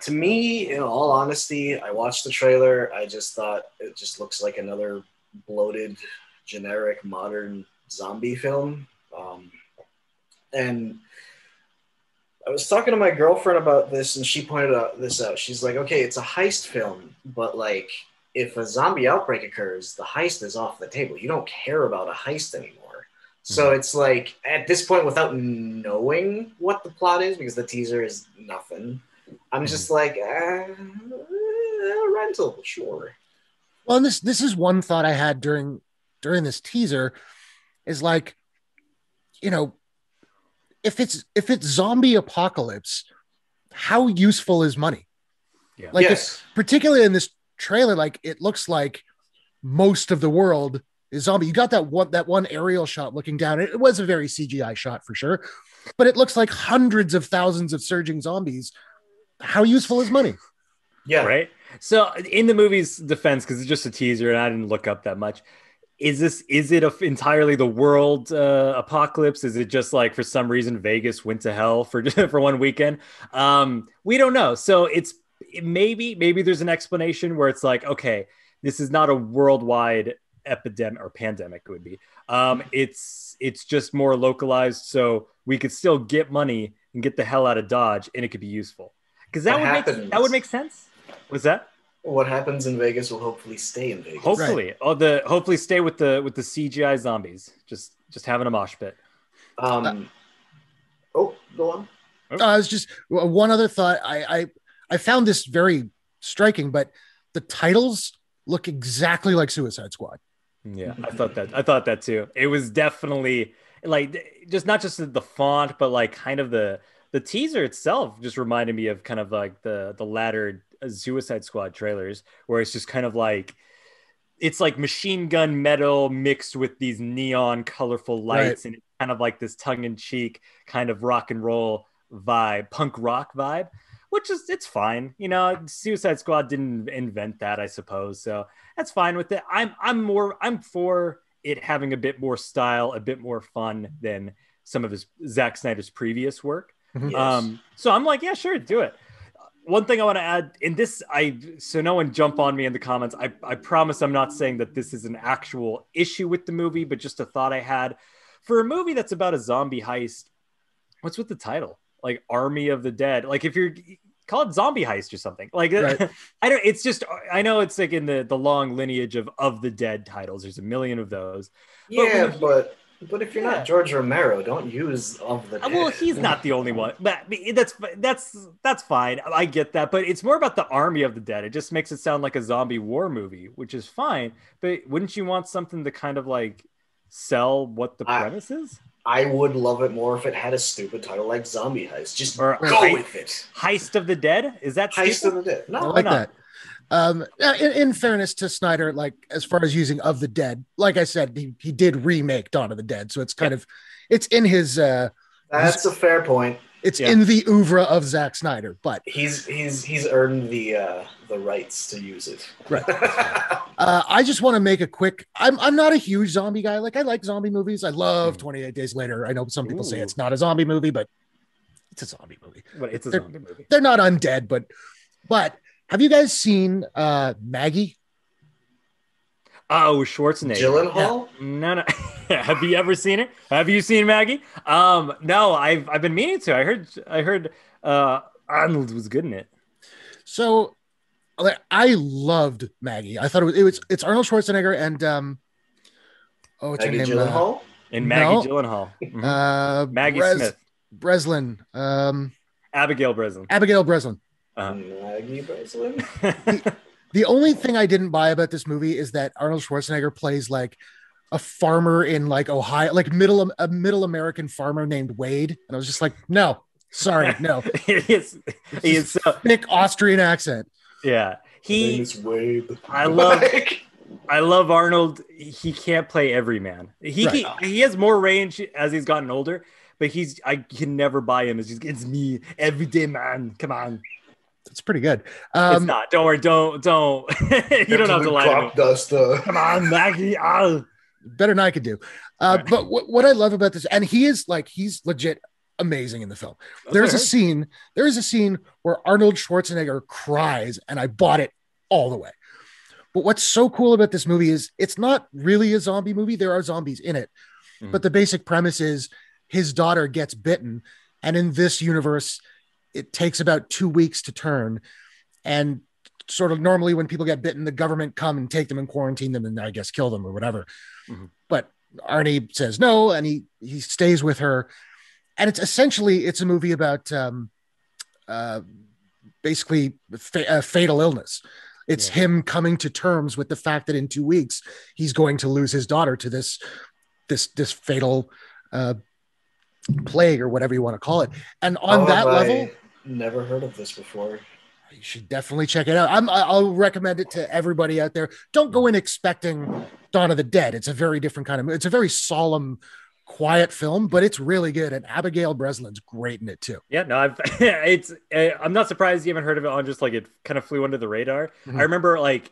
to me, in all honesty, I watched the trailer. I just thought it just looks like another bloated, generic, modern zombie film. Um, and I was talking to my girlfriend about this, and she pointed out this out. She's like, "Okay, it's a heist film, but like, if a zombie outbreak occurs, the heist is off the table. You don't care about a heist anymore." So mm-hmm. it's like at this point, without knowing what the plot is, because the teaser is nothing, I'm just like, uh, rental, sure. Well, and this this is one thought I had during during this teaser, is like, you know, if it's if it's zombie apocalypse, how useful is money? Yeah. Like yes. particularly in this trailer, like it looks like most of the world is zombie. You got that one that one aerial shot looking down. It, it was a very CGI shot for sure, but it looks like hundreds of thousands of surging zombies. How useful is money? Yeah. Right. So in the movie's defense, because it's just a teaser and I didn't look up that much, is this is it a, entirely the world uh, apocalypse is it just like for some reason vegas went to hell for for one weekend um we don't know so it's maybe maybe there's an explanation where it's like okay this is not a worldwide epidemic or pandemic it would be um it's it's just more localized so we could still get money and get the hell out of dodge and it could be useful because that what would happens? make that would make sense was that what happens in Vegas will hopefully stay in Vegas. Hopefully, right. oh, the hopefully stay with the with the CGI zombies. Just just having a mosh pit. Um. Uh, oh, go on. Oh. Uh, it's just one other thought. I, I I found this very striking, but the titles look exactly like Suicide Squad. Yeah, I thought that. I thought that too. It was definitely like just not just the font, but like kind of the the teaser itself just reminded me of kind of like the the latter uh, Suicide Squad trailers, where it's just kind of like it's like machine gun metal mixed with these neon colorful lights, right. and it's kind of like this tongue in cheek kind of rock and roll vibe, punk rock vibe, which is it's fine. You know, Suicide Squad didn't invent that, I suppose, so that's fine with it. I'm I'm more I'm for it having a bit more style, a bit more fun than some of his Zack Snyder's previous work. Mm-hmm. Yes. Um, so I'm like, yeah, sure, do it one thing I want to add in this, I so no one jump on me in the comments. I, I promise I'm not saying that this is an actual issue with the movie, but just a thought I had for a movie that's about a zombie heist. What's with the title? Like Army of the Dead. Like if you're call it zombie heist or something. Like right. I don't. It's just I know it's like in the the long lineage of of the dead titles. There's a million of those. Yeah, but, but but if you're yeah. not George Romero, don't use of the. Dead. Well, he's not the only one, but that's that's that's fine. I get that, but it's more about the army of the dead. It just makes it sound like a zombie war movie, which is fine. But wouldn't you want something to kind of like sell what the I, premise is? I would love it more if it had a stupid title like Zombie Heist. Just or go heist, with it. Heist of the Dead. Is that Heist stupid? of the Dead? No, I like that. Um, in, in, fairness to Snyder, like as far as using of the dead, like I said, he, he did remake Dawn of the Dead, so it's kind of it's in his. uh That's his, a fair point. It's yeah. in the oeuvre of Zack Snyder, but he's he's he's earned the uh the rights to use it. Right. uh, I just want to make a quick. I'm I'm not a huge zombie guy. Like I like zombie movies. I love mm. 28 Days Later. I know some people Ooh. say it's not a zombie movie, but it's a zombie movie. But it's a they're, zombie movie. They're not undead, but but have you guys seen uh, Maggie? Oh, Schwarzenegger. Gyllenhaal? Yeah. No, no. Have you ever seen it? Have you seen Maggie? Um, no, I've I've been meaning to. I heard I heard uh Arnold was good in it. So I loved Maggie. I thought it was, it was it's Arnold Schwarzenegger and um oh what's Maggie her name? Gyllenhaal? Uh, and Maggie no. Gyllenhaal. Mm-hmm. Uh Maggie Brez- Smith. Breslin. Um Abigail Breslin. Abigail Breslin. Uh, Maggie Breslin. the, the only thing I didn't buy about this movie is that Arnold Schwarzenegger plays like a farmer in like Ohio, like middle a middle American farmer named Wade, and I was just like, no, sorry, no. he is, he is so thick Austrian accent. Yeah, he. Is Wade. I love- I love Arnold. He can't play every man. He Right. can- he has more range as he's gotten older, but he's I can never buy him as he's it's me everyday man. Come on, It's pretty good. it's Um, not. Don't worry. Don't don't. you don't have to lie to me. Duster. Come on, Maggie. Ah. better than I could do. Uh, Right. But what, what I love about this, and he is like, he's legit amazing in the film. That's There's a scene, there is a scene where Arnold Schwarzenegger cries, and I bought it all the way. But what's so cool about this movie is it's not really a zombie movie. There are zombies in it, Mhm. but the basic premise is his daughter gets bitten. And in this universe, it takes about two weeks to turn. And sort of normally when people get bitten, the government come and take them and quarantine them and I guess kill them or whatever. Mhm. But Arnie says no, and he he stays with her. And it's essentially it's a movie about um, uh, basically fa- uh, fatal illness. It's Yeah. him coming to terms with the fact that in two weeks he's going to lose his daughter to this this this fatal uh, plague or whatever you want to call it. And on How that level, never heard of this before. you should definitely check it out. I'm, I'll recommend it to everybody out there. Don't go in expecting Dawn of the Dead. It's a very different kind of. It's a very solemn, quiet film, but it's really good. And Abigail Breslin's great in it too. Yeah, no, I've it's uh, I'm not surprised you haven't heard of it on just like it kind of flew under the radar. Mhm. I remember like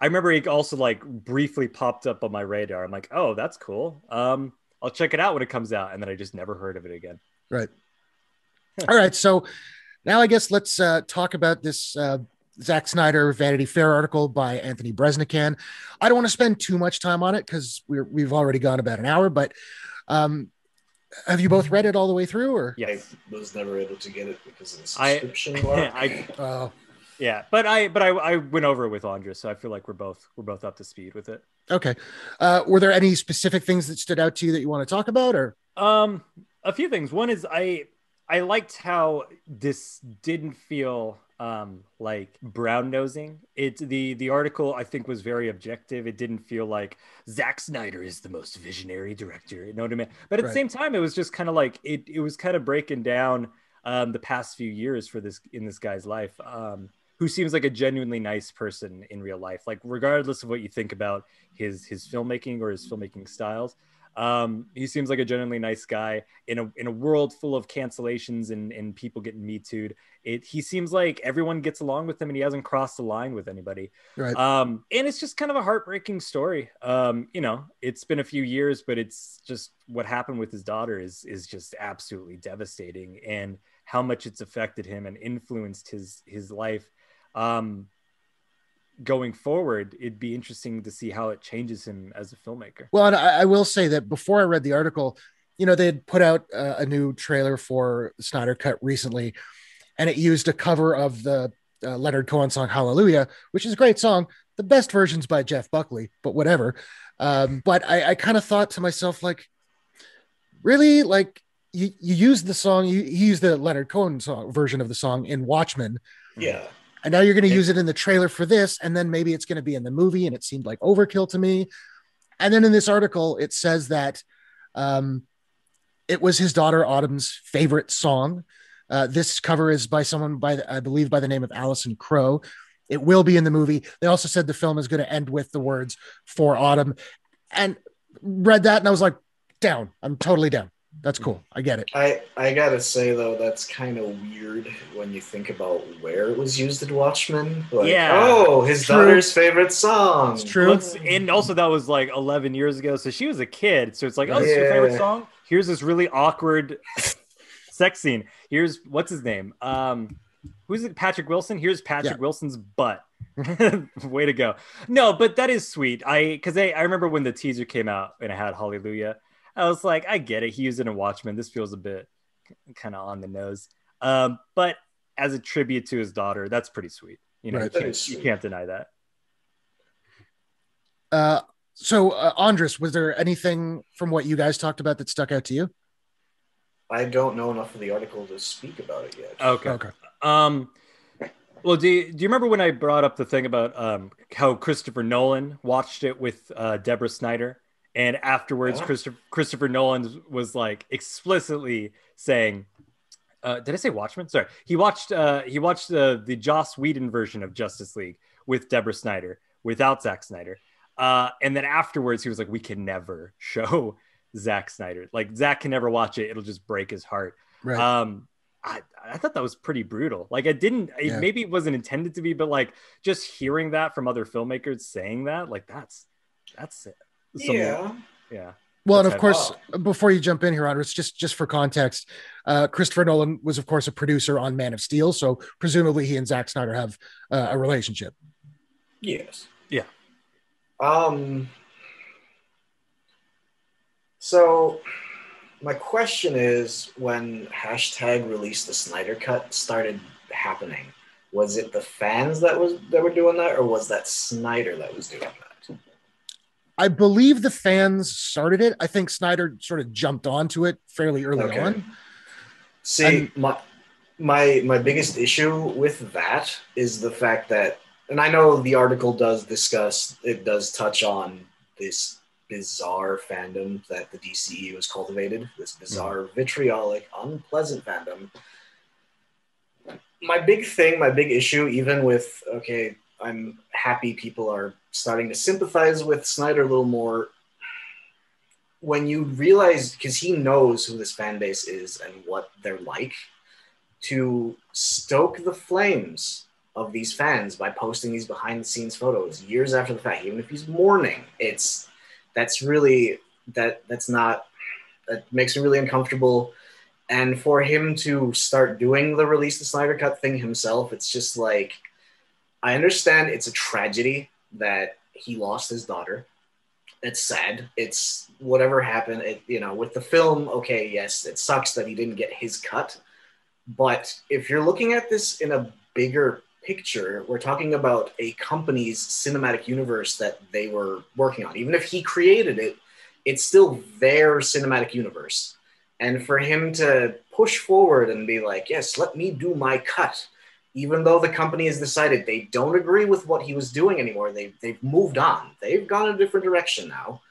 I remember it also like briefly popped up on my radar. I'm like, oh, that's cool. Um, I'll check it out when it comes out, and then I just never heard of it again. Right. All right. So now I guess let's uh, talk about this uh, Zack Snyder Vanity Fair article by Anthony Breznican. I don't want to spend too much time on it because we're we've already gone about an hour. But um, have you both read it all the way through, or Yes, I was never able to get it because of the I- subscription block. I uh, yeah, but I but I I went over it with Andris, so I feel like we're both we're both up to speed with it. okay? Uh, were there any specific things that stood out to you that you want to talk about, or Um, a few things. One is I I liked how this didn't feel um like brown nosing. It the the article I think was very objective. It didn't feel like Zack Snyder is the most visionary director. You know what I mean? But at Right. the same time, it was just kind of like it it was kind of breaking down um the past few years for this in this guy's life. Um who seems like a genuinely nice person in real life like regardless of what you think about his his filmmaking or his filmmaking styles um, he seems like a genuinely nice guy in a in a world full of cancellations and, and people getting me too'd. It he seems like everyone gets along with him and he hasn't crossed the line with anybody. right? Um, and it's just kind of a heartbreaking story. Um, you know, it's been a few years, but it's just what happened with his daughter is is just absolutely devastating, and how much it's affected him and influenced his his life. Um, going forward, it'd be interesting to see how it changes him as a filmmaker. Well, and I, I will say that before I read the article, you know, they had put out uh, a new trailer for Snyder Cut recently, and it used a cover of the uh, Leonard Cohen song "Hallelujah," which is a great song. The best version's by Jeff Buckley, but whatever. Um, but I, I kind of thought to myself, like, really, like you you used the song, you he used the Leonard Cohen song version of the song in Watchmen, yeah. And now you're going to use it in the trailer for this, and then maybe it's going to be in the movie, and it seemed like overkill to me. And then in this article, it says that um, it was his daughter Autumn's favorite song. Uh, this cover is by someone by the- I believe by the name of Allison Crowe. It will be in the movie. They also said the film is going to end with the words "for Autumn," and read that, and I was like, down. I'm totally down. That's cool. I get it. I I gotta say though, that's kind of weird when you think about where it was used in Watchmen. Like, Yeah. Oh, his True. daughter's favorite song. It's true. Let's- and also that was like 11 years ago, so she was a kid. So it's like, oh, this is your favorite song. Here's this really awkward sex scene. Here's what's his name? Um, who's it? Patrick Wilson. Here's Patrick Yeah. Wilson's butt. Way to go. No, but that is sweet. I because I, I remember when the teaser came out and it had Hallelujah. I was like, I get it. He used it in a Watchmen. This feels a bit kind of on the nose. Um, but as a tribute to his daughter, that's pretty sweet. You know, Right. you, can't, is you can't deny that. Uh, so, uh, Andris, was there anything from what you guys talked about that stuck out to you? I don't know enough of the article to speak about it yet. Okay. Okay. Um, well, do you, do you remember when I brought up the thing about um, how Christopher Nolan watched it with uh, Deborah Snyder, and afterwards, Yeah. Christopher Christopher Nolan was like explicitly saying, uh, did I say Watchmen? Sorry, he watched uh, he watched uh, the Joss Whedon version of Justice League with Deborah Snyder without Zack Snyder, uh, and then afterwards he was like, "We can never show Zack Snyder. Like Zack can never watch it; it'll just break his heart." Right. Um, I, I thought that was pretty brutal. Like I didn't, it, Yeah. maybe it wasn't intended to be, but like just hearing that from other filmmakers saying that, like that's that's some- yeah. yeah. Well, and of course, how- before you jump in here, Andris, just just for context, uh, Christopher Nolan was, of course, a producer on Man of Steel, so presumably he and Zack Snyder have uh, a relationship. Yes. Yeah. Um. So, my question is, when hashtag release the Snyder Cut started happening, was it the fans that was that were doing that, or was that Snyder that was doing that? I believe the fans started it. I think Snyder sort of jumped onto it fairly early Okay. on. See, And- my my my biggest issue with that is the fact that, and I know the article does discuss, it does touch on this bizarre fandom that the DCE was cultivated, this bizarre, mm-hmm. vitriolic, unpleasant fandom. My big thing, my big issue, even with okay, I'm happy people are starting to sympathize with Snyder a little more when you realize because he knows who this fan base is and what they're like to stoke the flames of these fans by posting these behind the scenes photos years after the fact even if he's mourning. It's that's really that that's not that makes me really uncomfortable. And for him to start doing the release the snyder cut thing himself it's just like i understand it's a tragedy that he lost his daughter it's sad. It's whatever happened. It, you know, with the film, okay, yes, it sucks that he didn't get his cut. But if you're looking at this in a bigger picture, we're talking about a company's cinematic universe that they were working on. Even if he created it, it's still their cinematic universe. And for him to push forward and be like, yes, let me do my cut, even though the company has decided they don't agree with what he was doing anymore, they, they've moved on. They've gone a different direction now.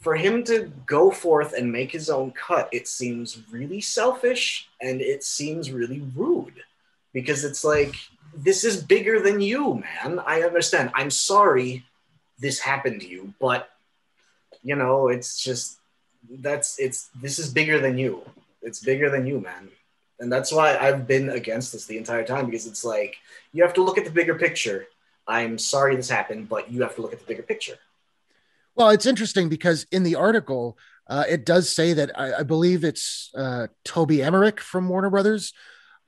For him to go forth and make his own cut, it seems really selfish and it seems really rude because it's like, this is bigger than you, man. I understand. I'm sorry this happened to you, but you know, it's just that's it's this is bigger than you. It's bigger than you, man and that's why I've been against this the entire time because it's like you have to look at the bigger picture. I'm sorry this happened, but you have to look at the bigger picture. Well, it's interesting because in the article, uh, it does say that I, I believe it's uh, Toby Emmerich from Warner Brothers.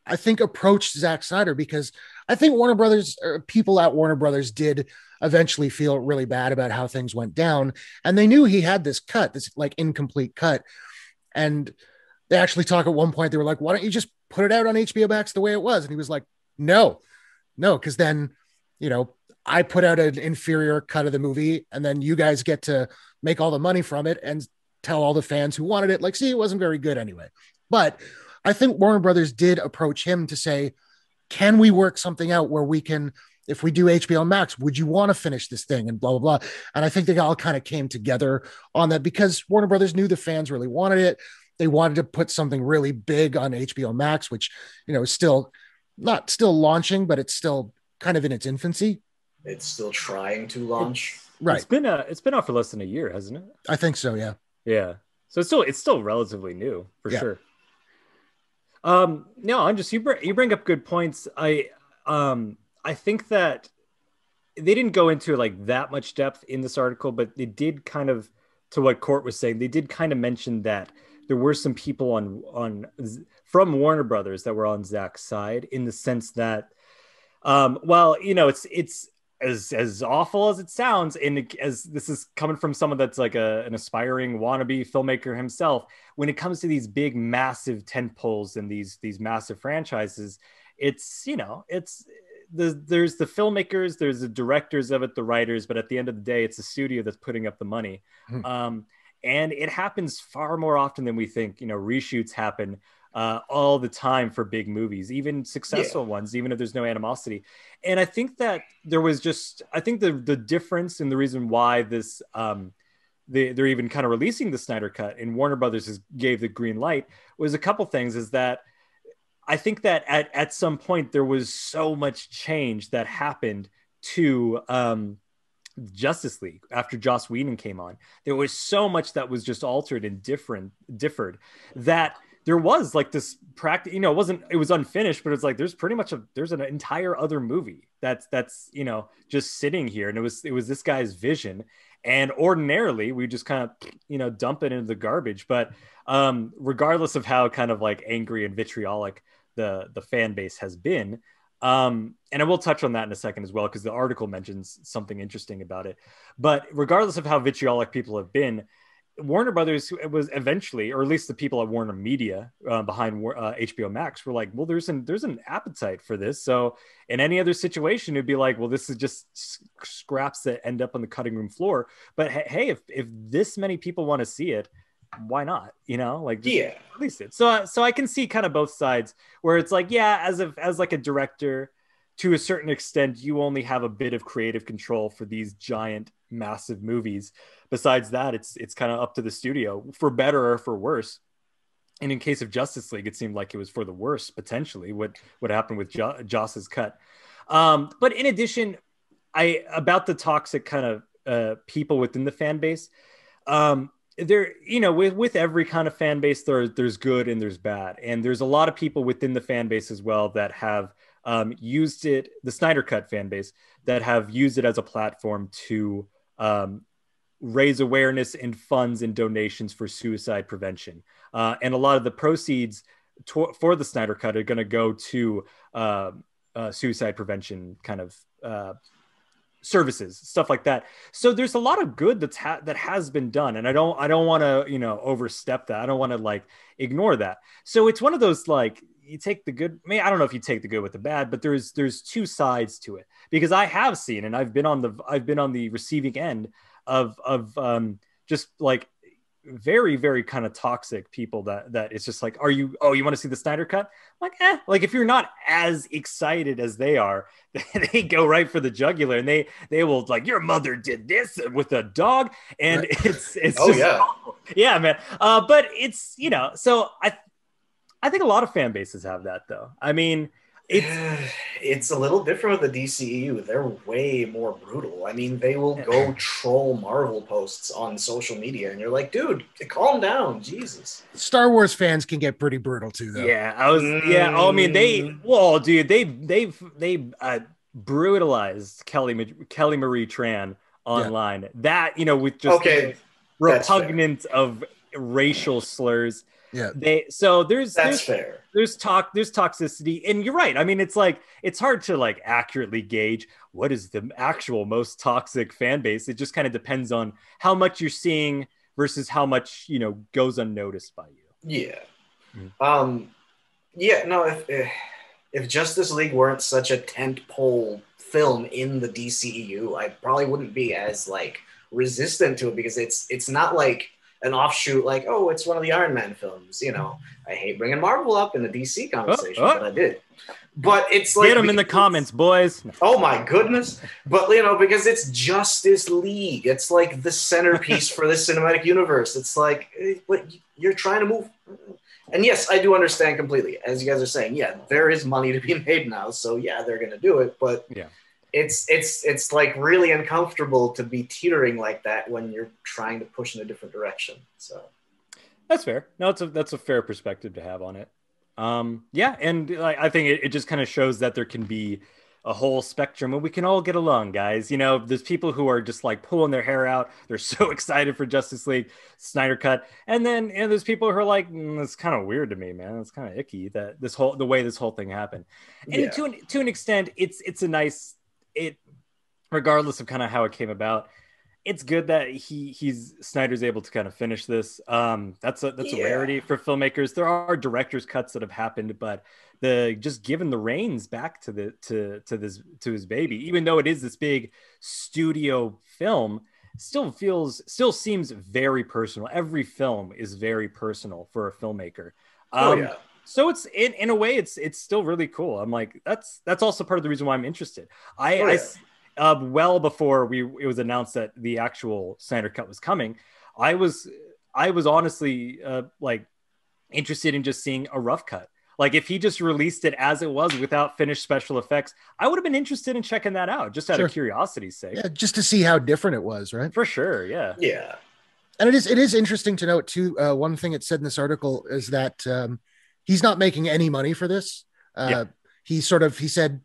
I think approached Zack Snyder because I think Warner Brothers, or people at Warner Brothers, did eventually feel really bad about how things went down, and they knew he had this cut, this like incomplete cut, and they actually talk at one point. They were like, "Why don't you just put it out on HBO Max the way it was?" And he was like, "No, no, because then, you know, I put out an inferior cut of the movie, and then you guys get to make all the money from it and tell all the fans who wanted it, like, see, it wasn't very good anyway. But I think Warner Brothers did approach him to say, can we work something out where we can, if we do HBO Max, would you want to finish this thing and blah, blah, blah. And I think they all kind of came together on that because Warner Brothers knew the fans really wanted it. They wanted to put something really big on HBO Max, which, you know, is still not still launching, but it's still kind of in its infancy. It's still trying to launch. Right. It's been uh, it's been out for less than a year, hasn't it? I think so. Yeah. Yeah. So it's still it's still relatively new for Yeah. sure. Um no, I'm just you bring you bring up good points. I um I think that they didn't go into like that much depth in this article, but they did kind of to what Court was saying, they did kind of mention that there were some people on on from Warner Brothers that were on Zack's side in the sense that um well, you know, it's it's as as awful as it sounds and as this is coming from someone that's like a, an aspiring wannabe filmmaker himself when it comes to these big massive tent poles and these these massive franchises it's you know it's the there's the filmmakers there's the directors of it the writers but at the end of the day it's the studio that's putting up the money Hmm. um and it happens far more often than we think you know reshoots happen uh, all the time for big movies, even successful ones, even if there's no animosity. And I think that there was just, I think the the difference and the reason why this, um, they, they're even kind of releasing the Snyder Cut and Warner Brothers has, gave the green light was a couple things. Is that I think that at at some point there was so much change that happened to um, Justice League after Joss Whedon came on. There was so much that was just altered and different, differed that there was like this practice. You know, it wasn't it was unfinished, but it's like there's pretty much a there's an entire other movie that's that's you know just sitting here, and it was it was this guy's vision. And ordinarily, we just kind of you know dump it into the garbage. But um, regardless of how kind of like angry and vitriolic the the fan base has been, um, and I will touch on that in a second as well, because the article mentions something interesting about it. But regardless of how vitriolic people have been, Warner Brothers was eventually, or at least the people at Warner Media uh, behind uh, HBO Max were like, well, there's an there's an appetite for this. So in any other situation, it'd be like, well, this is just scraps that end up on the cutting room floor. But hey, if if this many people want to see it, why not? You know, like yeah, release it. So so I can see kind of both sides where it's like, yeah, as of as like a director, to a certain extent, you only have a bit of creative control for these giant, massive movies. Besides that, it's it's kind of up to the studio for better or for worse. And in case of Justice League, it seemed like it was for the worse potentially. What what happened with jo- Joss's cut? Um, but in addition, I about the toxic kind of uh, people within the fan base. Um, there you know with with every kind of fan base there there's good and there's bad. And there's a lot of people within the fan base as well that have um, used it the snyder cut fan base that have used it as a platform to um, raise awareness and funds and donations for suicide prevention. Uh, and a lot of the proceeds to, for the snyder cut are going to go to uh, uh, suicide prevention kind of uh, services stuff like that. So there's a lot of good that's ha- that has been done and i don't i don't want to you know overstep that. I don't want to like ignore that. So it's one of those like you take the good I, I don't know if you take the good with the bad but there's there's two sides to it. Because i have seen and i've been on the i've been on the receiving end of of um just like very very kind of toxic people that that it's just like are you oh you want to see the snyder cut? I'm like eh. Like if you're not as excited as they are they go right for the jugular and they they will like your mother did this with a dog and right. it's it's oh yeah. awful. yeah man. Uh but it's you know so i i think a lot of fan bases have that though. I mean it's it's a little different with the DCEU. They're way more brutal. I mean, they will go troll Marvel posts on social media, and you're like, dude, calm down, Jesus. Star Wars fans can get pretty brutal too, though. Yeah, I was. Yeah, oh, I mean, they. Mm. Well, dude, they they've they uh, brutalized Kelly Kelly Marie Tran online. Yeah. That you know, with just okay, repugnant of racial slurs yeah. They so there's that's there's, fair. There's talk there's toxicity and you're right. I mean it's like it's hard to like accurately gauge what is the actual most toxic fan base. It just kind of depends on how much you're seeing versus how much, you know, goes unnoticed by you. Yeah. Mm-hmm. Um yeah, no, if, if if Justice League weren't such a tent pole film in the DCEU, I probably wouldn't be as like resistant to it because it's it's not like an offshoot like, oh, it's one of the Iron Man films. You know, I hate bringing Marvel up in the DC conversation, oh, oh. but I did. But it's like get them in the comments, boys. Oh my goodness! But you know, because it's Justice League, it's like the centerpiece for the cinematic universe. It's like, but eh, you're trying to move. And yes, I do understand completely, as you guys are saying. Yeah, there is money to be made now, so yeah, they're going to do it. But yeah, it's it's it's like really uncomfortable to be teetering like that when you're trying to push in a different direction. So that's fair. No, it's a that's a fair perspective to have on it. Um, yeah, and I, I think it, it just kind of shows that there can be a whole spectrum and we can all get along guys you know there's people who are just like pulling their hair out they're so excited for justice league snyder cut and then and there's people who are like mm, it's kind of weird to me man it's kind of icky that this whole the way this whole thing happened and yeah. to an, to an extent it's it's a nice it regardless of kind of how it came about it's good that he he's Snyder's able to kind of finish this. Um, that's a that's yeah. a rarity for filmmakers. There are director's cuts that have happened, but the just giving the reins back to the to to this to his baby, even though it is this big studio film, still feels still seems very personal. Every film is very personal for a filmmaker. Oh, um, oh yeah so it's in, in a way it's it's still really cool i'm like that's that's also part of the reason why i'm interested i, oh, yeah. I uh, well before we it was announced that the actual Snyder cut was coming i was i was honestly uh, like interested in just seeing a rough cut Like if he just released it as it was without finished special effects, I would have been interested in checking that out just out Sure. of curiosity's sake. Yeah, just to see how different it was, right? For sure, yeah. Yeah. and it is it is interesting to note too. Uh, one thing it said in this article is that um, he's not making any money for this. Uh, Yeah. He sort of he said,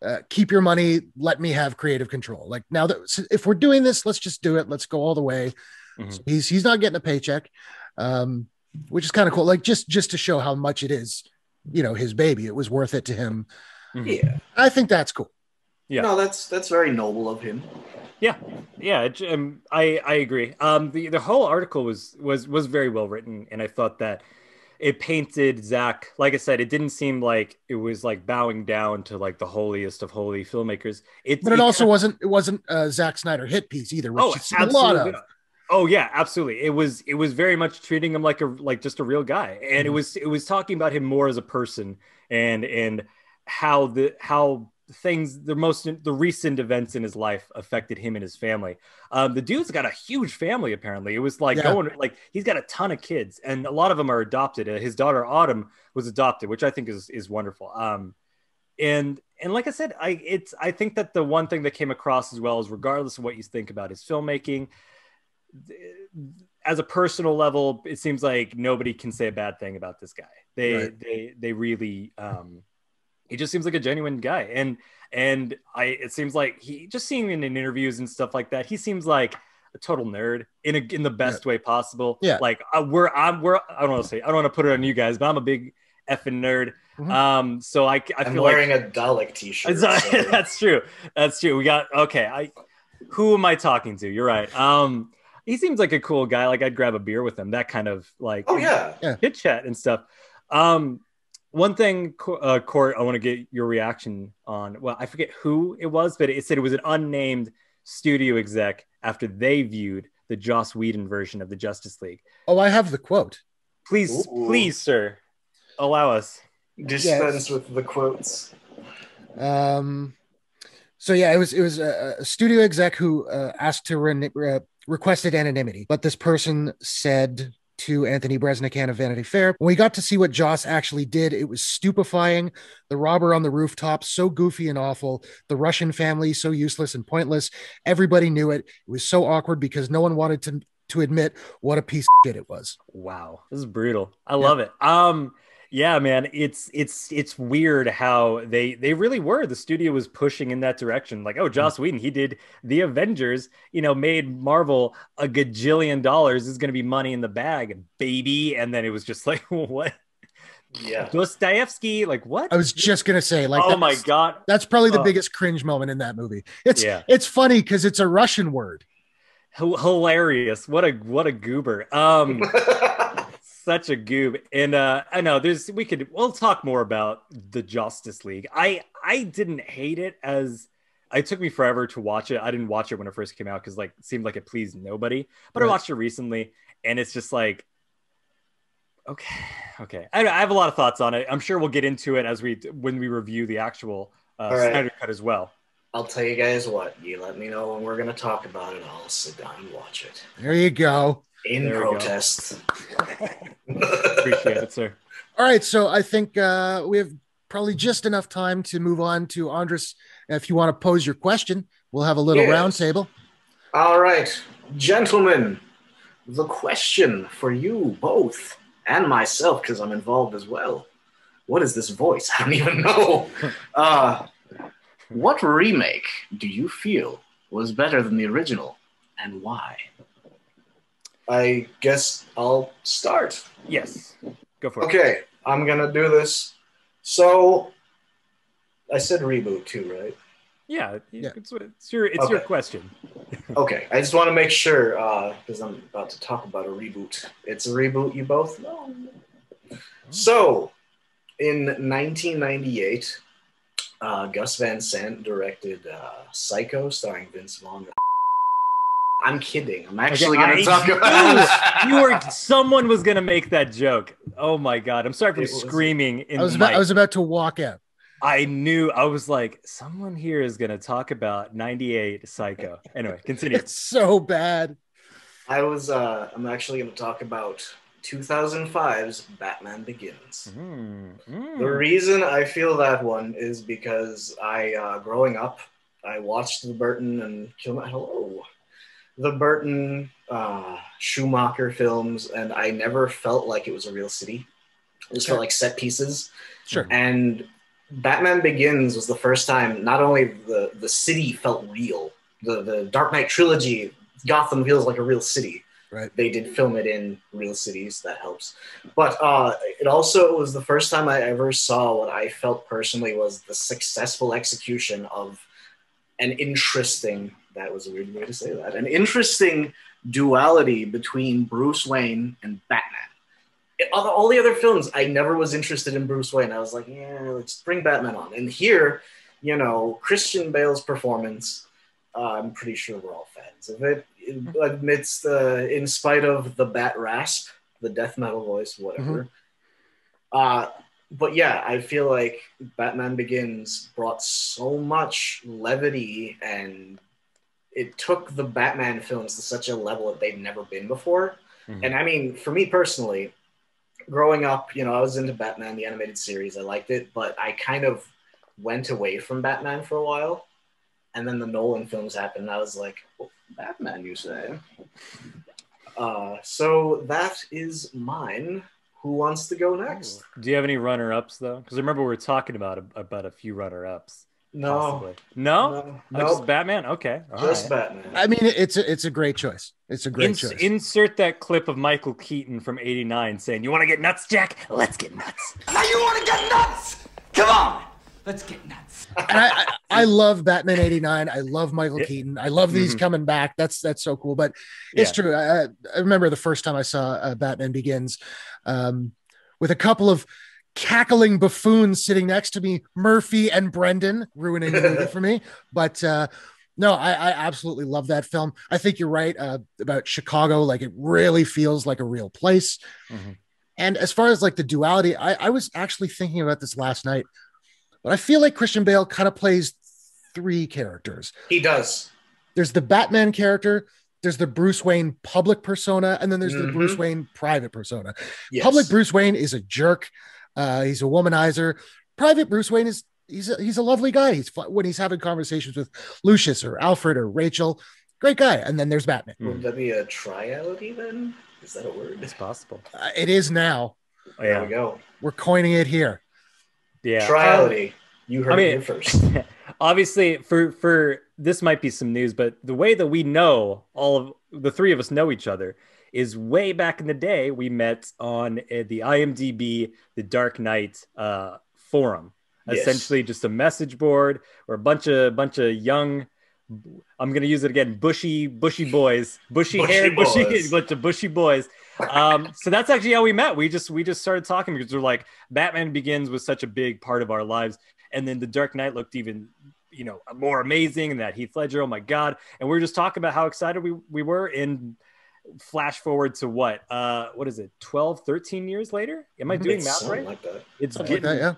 uh, "Keep your money. Let me have creative control." Like now that if we're doing this, let's just do it. Let's go all the way. Mhm. So he's he's not getting a paycheck, um, which is kind of cool. Like just just to show how much it is, you know, his baby. It was worth it to him. Mhm. Yeah. I think that's cool. Yeah. No, that's that's very noble of him. Yeah, yeah, it, um, I I agree. Um, the the whole article was was was very well written, and I thought that it painted Zack. Like I said, it didn't seem like it was like bowing down to like the holiest of holy filmmakers. It, But it also wasn't it wasn't a Zack Snyder hit piece either, which oh, a lot of. Oh yeah, absolutely. It was it was very much treating him like a like just a real guy, and it Mhm. was it was talking about him more as a person and and how the how things the most the recent events in his life affected him and his family. Um, the dude's got a huge family apparently. It was like Yeah. going like he's got a ton of kids, and a lot of them are adopted. Uh, his daughter Autumn was adopted, which I think is is wonderful. Um, and and like I said, I it's I think that the one thing that came across as well is regardless of what you think about his filmmaking, as a personal level, it seems like nobody can say a bad thing about this guy. They Right. they they really um he just seems like a genuine guy. And and I it seems like he just seeing him in interviews and stuff like that, he seems like a total nerd in a, in the best way possible. Yeah. Like uh, we're I'm we're I don't want to say I don't want to put it on you guys, but I'm a big effing nerd. Mhm. Um so I I I'm feel like wearing a Dalek t-shirt. That's, so- that's true. That's true. We got okay. I who am I talking to? You're right. Um, he seems like a cool guy. Like I'd grab a beer with him. That kind of like oh yeah. chit chat and stuff. Um, one thing, uh, Court, I want to get your reaction on. Well, I forget who it was, but it said it was an unnamed studio exec after they viewed the Joss Whedon version of the Justice League. Oh, I have the quote. Please, Ooh. please, sir, allow us. Dispense with the quotes. Um, so yeah, it was it was a, a studio exec who uh, asked to re- uh, requested anonymity, but this person said to Anthony Breznican of Vanity Fair, when we got to see what Joss actually did, it was stupefying. The robber on the rooftop, so goofy and awful. The Russian family, so useless and pointless. Everybody knew it. It was so awkward because no one wanted to to admit what a piece of shit it was. Wow, this is brutal. I love it. Um, yeah, man, it's it's it's weird how they they really were. The studio was pushing in that direction. Like, oh, Joss Whedon, he did the Avengers. You know, made Marvel a gajillion dollars. This is going to be money in the bag, baby. And then it was just like, what? Yeah. Dostoevsky, like what? I was just gonna say, like, oh my god. That's probably the Oh. biggest cringe moment in that movie. It's Yeah. it's funny because it's a Russian word. H- hilarious. What a what a goober. Um. such a goob. And uh i know there's we could we'll talk more about the justice league. I i didn't hate it as it took me forever to watch it. I didn't watch it when it first came out because like it seemed like it pleased nobody. But i watched it recently and it's just like okay okay. I, I have a lot of thoughts on it. I'm sure we'll get into it as we when we review the actual uh All right. Snyder cut as well. I'll tell you guys what. You let me know when we're gonna talk about it. I'll sit down and watch it. There you go. In There protest. appreciate it sir All right, so I think uh, we have probably just enough time to move on to Andris. If you want to pose your question, we'll have a little Yes. round table. All right, gentlemen, the question for you both and myself, because I'm involved as well. What is this voice? I don't even know. Uh, what remake do you feel was better than the original, and why? I guess I'll start. yes go for it Okay, I'm gonna do this. So, I said reboot too, right? yeah, Yeah. It's, it's your it's your question Okay, I just want to make sure because I'm about to talk about a reboot. It's a reboot, you both know. So, in 1998, uh, Gus Van Sant directed uh, Psycho, starring Vince Vaughn. I'm kidding. I'm actually Okay, going to talk knew about. you were someone was gonna make that joke. Oh my god! I'm sorry for It was- screaming in I was about, mic. I was about to walk out. I knew I was like, someone here is gonna talk about '98 Psycho. Anyway, continue. It's so bad. I was. Uh, I'm actually going to talk about 2005's Batman Begins. Mm, mm. The reason I feel that one is because I, uh, growing up, I watched the Burton and Kilmer. Hello, the Burton uh, Schumacher films, and I never felt like it was a real city. It just felt like set pieces. Sure. And Batman Begins was the first time not only the the city felt real. The the Dark Knight trilogy, Gotham feels like a real city. Right. They did film it in real cities. That helps. But uh, it also was the first time I ever saw what I felt personally was the successful execution of an interesting. That was a weird way to say that. An interesting duality between Bruce Wayne and Batman. It- all, all the other films, I never was interested in Bruce Wayne. I was like, yeah, let's bring Batman on. And here, you know, Christian Bale's performance, uh, I'm pretty sure we're all fans of it. Amidst, the, in spite of the bat rasp, the death metal voice, whatever. Uh, but yeah, I feel like Batman Begins brought so much levity and it took the Batman films to such a level that they've never been before. Mhm. And I mean, for me personally, growing up, you know, I was into Batman, the animated series. I liked it, but I kind of went away from Batman for a while. And then the Nolan films happened. And I was like, oh, Batman, you say? Uh, so that is mine. Who wants to go next? Do you have any runner ups though? Because I remember we were talking about a, about a few runner ups. No, Possibly. No. no, just Batman. Okay. all just right. Batman. I mean, it's a, it's a great choice. It's a great Ins- choice. insert that clip of Michael Keaton from '89 saying, "You want to get nuts, Jack? Let's get nuts." Now you want to get nuts? Come on, let's get nuts. and I, I, I love Batman '89. I love Michael Yeah. Keaton. I love these Mhm. coming back. That's that's so cool. But it's Yeah. true. I, I remember the first time I saw uh, Batman Begins, um, with a couple of cackling buffoons sitting next to me, Murphy and Brendan, ruining the movie for me. But uh, no, I, I absolutely love that film. I think you're right uh, about Chicago. Like it really feels like a real place. Mhm. And as far as like the duality, I, I was actually thinking about this last night, but I feel like Christian Bale kind of plays three characters. He does. There's the Batman character, there's the Bruce Wayne public persona, and then there's the Mhm. Bruce Wayne private persona. Yes. Public Bruce Wayne is a jerk. Uh, he's a womanizer. Private Bruce Wayne is he's a, he's a lovely guy. He's fu- when he's having conversations with Lucius or Alfred or Rachel, great guy. And then there's Batman. Would that be a tryout? Even Is that a word? It's possible. Uh, it is now. Oh, There we go. We're coining it here. Yeah. Triality. You heard I mean- it first. obviously for for this might be some news but the way that we know all of the three of us know each other is way back in the day we met on uh, the imdb the dark knight uh, forum. Yes. essentially just a message board. Where a bunch of bunch of young i'm going to use it again bushy bushy boys bushy, Bushy haired bushy bunch of bushy boys. Um, so that's actually how we met. We just we just started talking because we're like batman begins was such a big part of our lives. And then the dark knight looked even you know more amazing and that heath ledger oh my god. And we were just talking about how excited we, we were in flash forward to what uh what is it 12 13 years later am i doing It's math right like that. it's Something like that, yeah.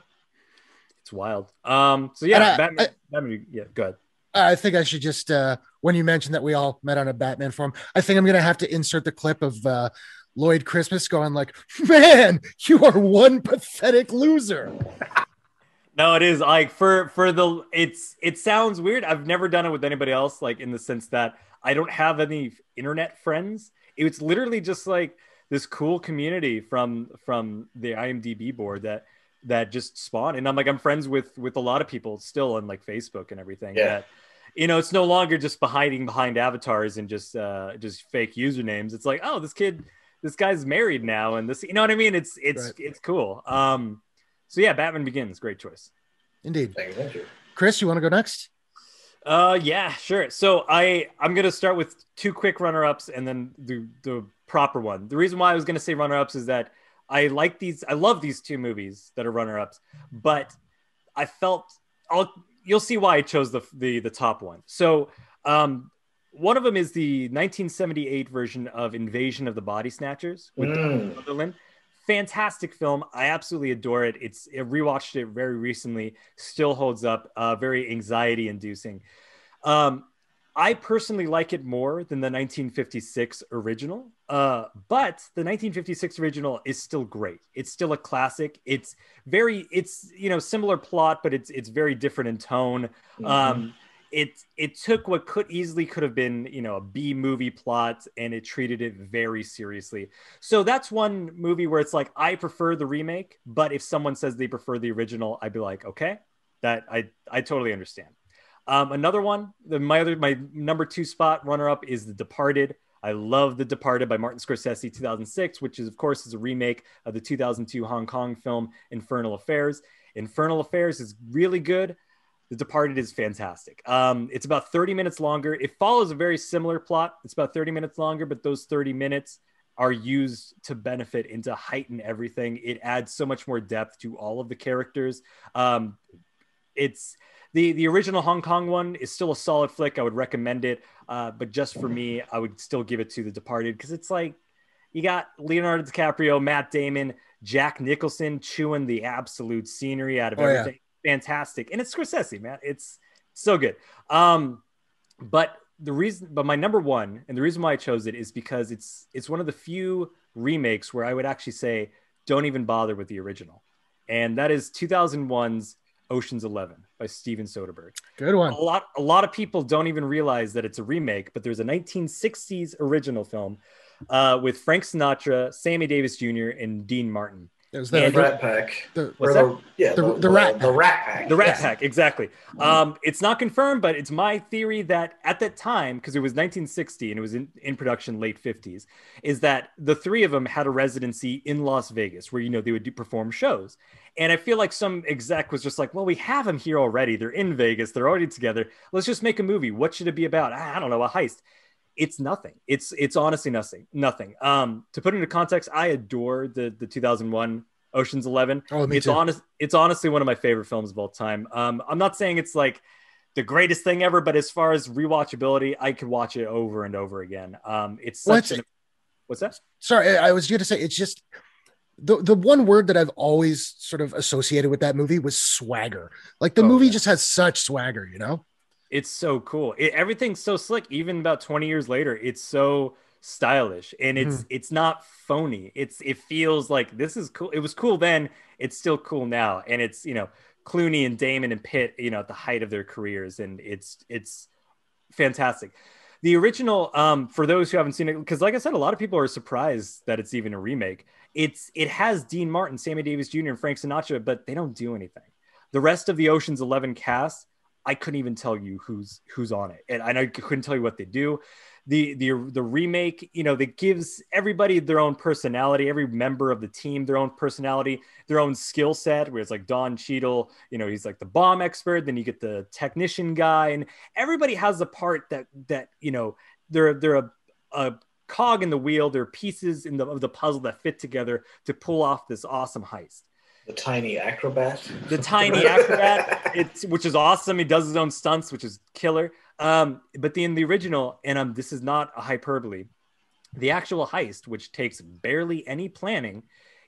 it's wild um so yeah I- batman, I- batman yeah go ahead I think I should just uh when you mentioned that we all met on a Batman forum, I think I'm gonna have to insert the clip of uh Lloyd Christmas going like, Man, you are one pathetic loser. No, it is like for for the it's it sounds weird. I've never done it with anybody else, like in the sense that I don't have any internet friends. It's literally just like this cool community from from the IMDb board that that just spawned. And I'm like I'm friends with with a lot of people still on like Facebook and everything. Yeah. That you know, it's no longer just hiding behind avatars and just uh just fake usernames. It's like, oh, this kid, this guy's married now, and this, you know what I mean? It's it's Right. it's cool. Um, so yeah, Batman Begins, great choice. Indeed. Thank you. Chris, you want to go next? Uh, yeah, sure. So I I'm gonna start with two quick runner ups and then the the proper one. The reason why I was gonna say runner ups is that I like these. I love these two movies that are runner ups, but I felt I'll you'll see why I chose the the the top one. So um. One of them is the 1978 version of Invasion of the Body Snatchers with Mm. Sutherland. Fantastic film. I absolutely adore it. It's I rewatched it very recently. Still holds up. Uh, very anxiety inducing. Um, I personally like it more than the 1956 original. Uh, but the 1956 original is still great. It's still a classic. It's very, it's you know similar plot, but it's it's very different in tone. Mm-hmm. It it took what could easily could have been you know a B movie plot and it treated it very seriously. So that's one movie where it's like I prefer the remake, but if someone says they prefer the original, I'd be like, okay, that I I totally understand. Um, another one, the, my other my number two spot runner up is The Departed. I love The Departed by Martin Scorsese, 2006, which is of course is a remake of the 2002 Hong Kong film Infernal Affairs. Infernal Affairs is really good. The Departed is fantastic. Um, it's about 30 minutes longer. It follows a very similar plot. It's about 30 minutes longer, but those 30 minutes are used to benefit and to heighten everything. It adds so much more depth to all of the characters. Um, it's the the original Hong Kong one is still a solid flick. I would recommend it, uh, but just for me, I would still give it to The Departed because it's like you got Leonardo DiCaprio, Matt Damon, Jack Nicholson chewing the absolute scenery out of oh, everything. Yeah. Fantastic, and it's Scorsese, man. It's so good. Um, but the reason, but my number one, and the reason why I chose it is because it's it's one of the few remakes where I would actually say don't even bother with the original, and that is 2001's Ocean's Eleven by Steven Soderbergh. Good one. A lot, a lot of people don't even realize that it's a remake, but there's a 1960s original film uh, with Frank Sinatra, Sammy Davis Jr., and Dean Martin. It was the, Rat Pack. The, what's yeah, the, the, the, Rat the Rat Pack. The Rat yeah. Pack, exactly. Um, it's not confirmed, but it's my theory that at that time, because it was 1960 and it was in, in production late 50s, is that the three of them had a residency in Las Vegas where you know they would do, perform shows. And I feel like some exec was just like, well, we have them here already. They're in Vegas. They're already together. Let's just make a movie. What should it be about? I don't know, a heist it's nothing. It's it's honestly nothing. Nothing. Um, to put it into context, I adore the the 2001 Ocean's Eleven. Oh, me it's too. honest. It's honestly one of my favorite films of all time. Um, I'm not saying it's like the greatest thing ever, but as far as rewatchability, I could watch it over and over again. Um, it's such what's, an, what's that? Sorry, I was going to say it's just the the one word that I've always sort of associated with that movie was swagger. Like the oh, movie yeah. just has such swagger, you know it's so cool. It, everything's so slick. Even about 20 years later, it's so stylish and it's mm-hmm. it's not phony. It's it feels like this is cool. It was cool then. It's still cool now, and it's you know Clooney and Damon and Pitt, you know, at the height of their careers, and it's it's fantastic. The original, um, for those who haven't seen it, because like I said, a lot of people are surprised that it's even a remake. It's it has Dean Martin, Sammy Davis Jr., and Frank Sinatra, but they don't do anything. The rest of the Ocean's Eleven cast I couldn't even tell you who's who's on it, and I couldn't tell you what they do. The the the remake, you know, that gives everybody their own personality, every member of the team their own personality, their own skill set. Where it's like Don Cheadle, you know, he's like the bomb expert. Then you get the technician guy, and everybody has a part that that you know they're they're a, a cog in the wheel. They're pieces in the of the puzzle that fit together to pull off this awesome heist the tiny acrobat. The tiny acrobat, it's which is awesome. He does his own stunts, which is killer. Um, but the, in the original, and um, this is not a hyperbole, the actual heist, which takes barely any planning,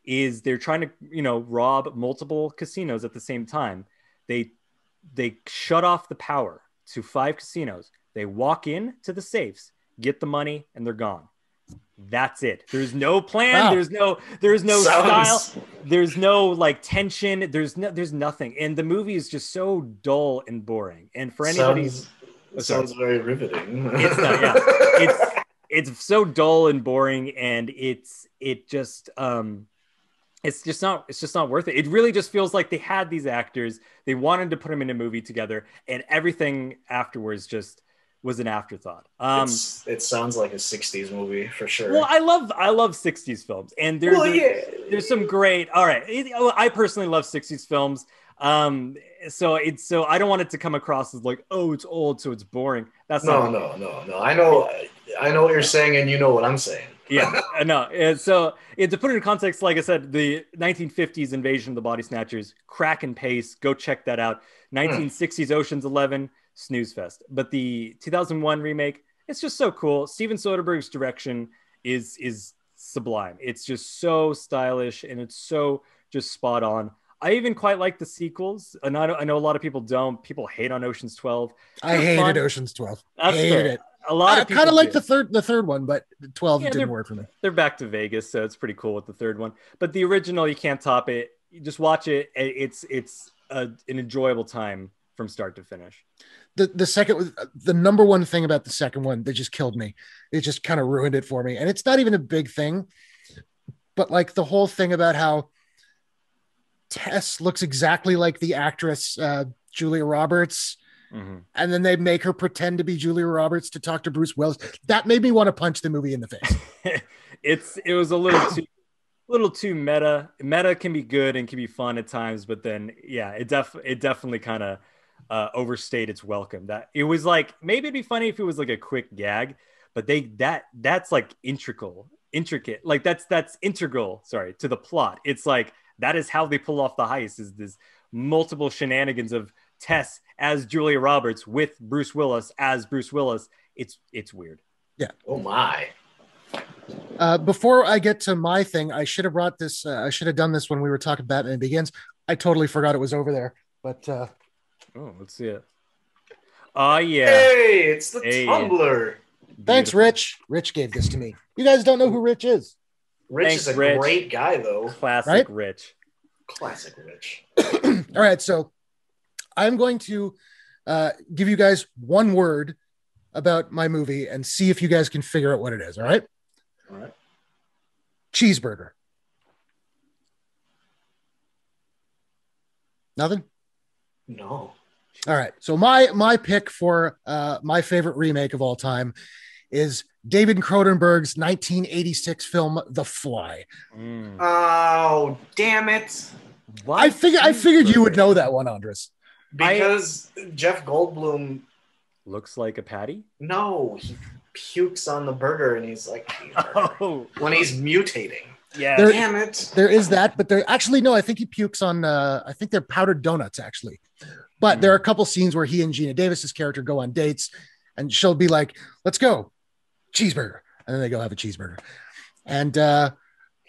is they're trying to you know rob multiple casinos at the same time. They they shut off the power to five casinos. They walk in to the safes, get the money, and they're gone. That's it. There's no plan. Wow. There's no there's no Sounds... style. There's no like tension. There's no there's nothing. And the movie is just so dull and boring. And for anybody sounds, oh, sounds very riveting. It's not, yeah. It's it's so dull and boring and it's it just um it's just not it's just not worth it. It really just feels like they had these actors, they wanted to put them in a movie together and everything afterwards just was an afterthought. Um, it sounds like a '60s movie for sure. Well, I love I love '60s films, and there, well, yeah. there's some great. All right, I personally love '60s films. Um, so it's so I don't want it to come across as like, oh, it's old, so it's boring. That's no, no, no, no. I know, I know what you're saying, and you know what I'm saying. yeah, no. And so and to put it in context, like I said, the 1950s invasion of the Body Snatchers, crack and pace. Go check that out. 1960s hmm. Ocean's Eleven snooze fest. But the 2001 remake, it's just so cool. Steven Soderbergh's direction is is sublime. It's just so stylish and it's so just spot on. I even quite like the sequels, and I know, I know a lot of people don't. People hate on Ocean's Twelve. I hated fun. Ocean's Twelve. That's hated fair. it. A lot I of kind of like the third, the third one, but twelve Yeah, didn't work for me. They're back to Vegas, so it's pretty cool with the third one. But the original, you can't top it. You just watch it. It's it's a, an enjoyable time from start to finish. The the second the number one thing about the second one that just killed me. It just kind of ruined it for me. And it's not even a big thing, but like the whole thing about how Tess looks exactly like the actress uh, Julia Roberts, Mhm. and then they make her pretend to be Julia Roberts to talk to Bruce Willis. That made me want to punch the movie in the face. it's it was a little too little too meta. Meta can be good and can be fun at times, but then yeah, it def it definitely kind of uh, overstayed its welcome. That it was like maybe it'd be funny if it was like a quick gag, but they that that's like integral, intricate, like that's that's integral. Sorry to the plot. It's like that is how they pull off the heist. Is this multiple shenanigans of Tess as Julia Roberts with Bruce Willis as Bruce Willis? It's it's weird. Yeah. Oh my. Uh, before I get to my thing, I should have brought this. Uh, I should have done this when we were talking Batman Begins. I totally forgot it was over there, but uh, Oh, let's see it. Oh yeah. Hey, it's the Hey. Tumbler. thanks, Rich. Rich gave this to me. You guys don't know who Rich is. Rich Thanks, is a Rich. great guy, though. Classic Right? Rich. Classic Rich. All right, so I'm going to uh, give you guys one word about my movie and see if you guys can figure out what it is. All right, All right. cheeseburger. Nothing. No. All right. So my my pick for uh, my favorite remake of all time is David Cronenberg's 1986 film The Fly. Mm. Oh, damn it. Why I figured I figured you would know that one, Andris. Because Jeff Goldblum, Looks like a patty. no, he pukes on the burger and he's like, Oh, when he's mutating. yeah. There- Damn it. There is that, but there actually no. I think he pukes on. Uh, I think they're powdered donuts actually, but there are a couple scenes where he and Geena Davis's character go on dates, and she'll be like, "Let's go, cheeseburger," and then they go have a cheeseburger. And uh,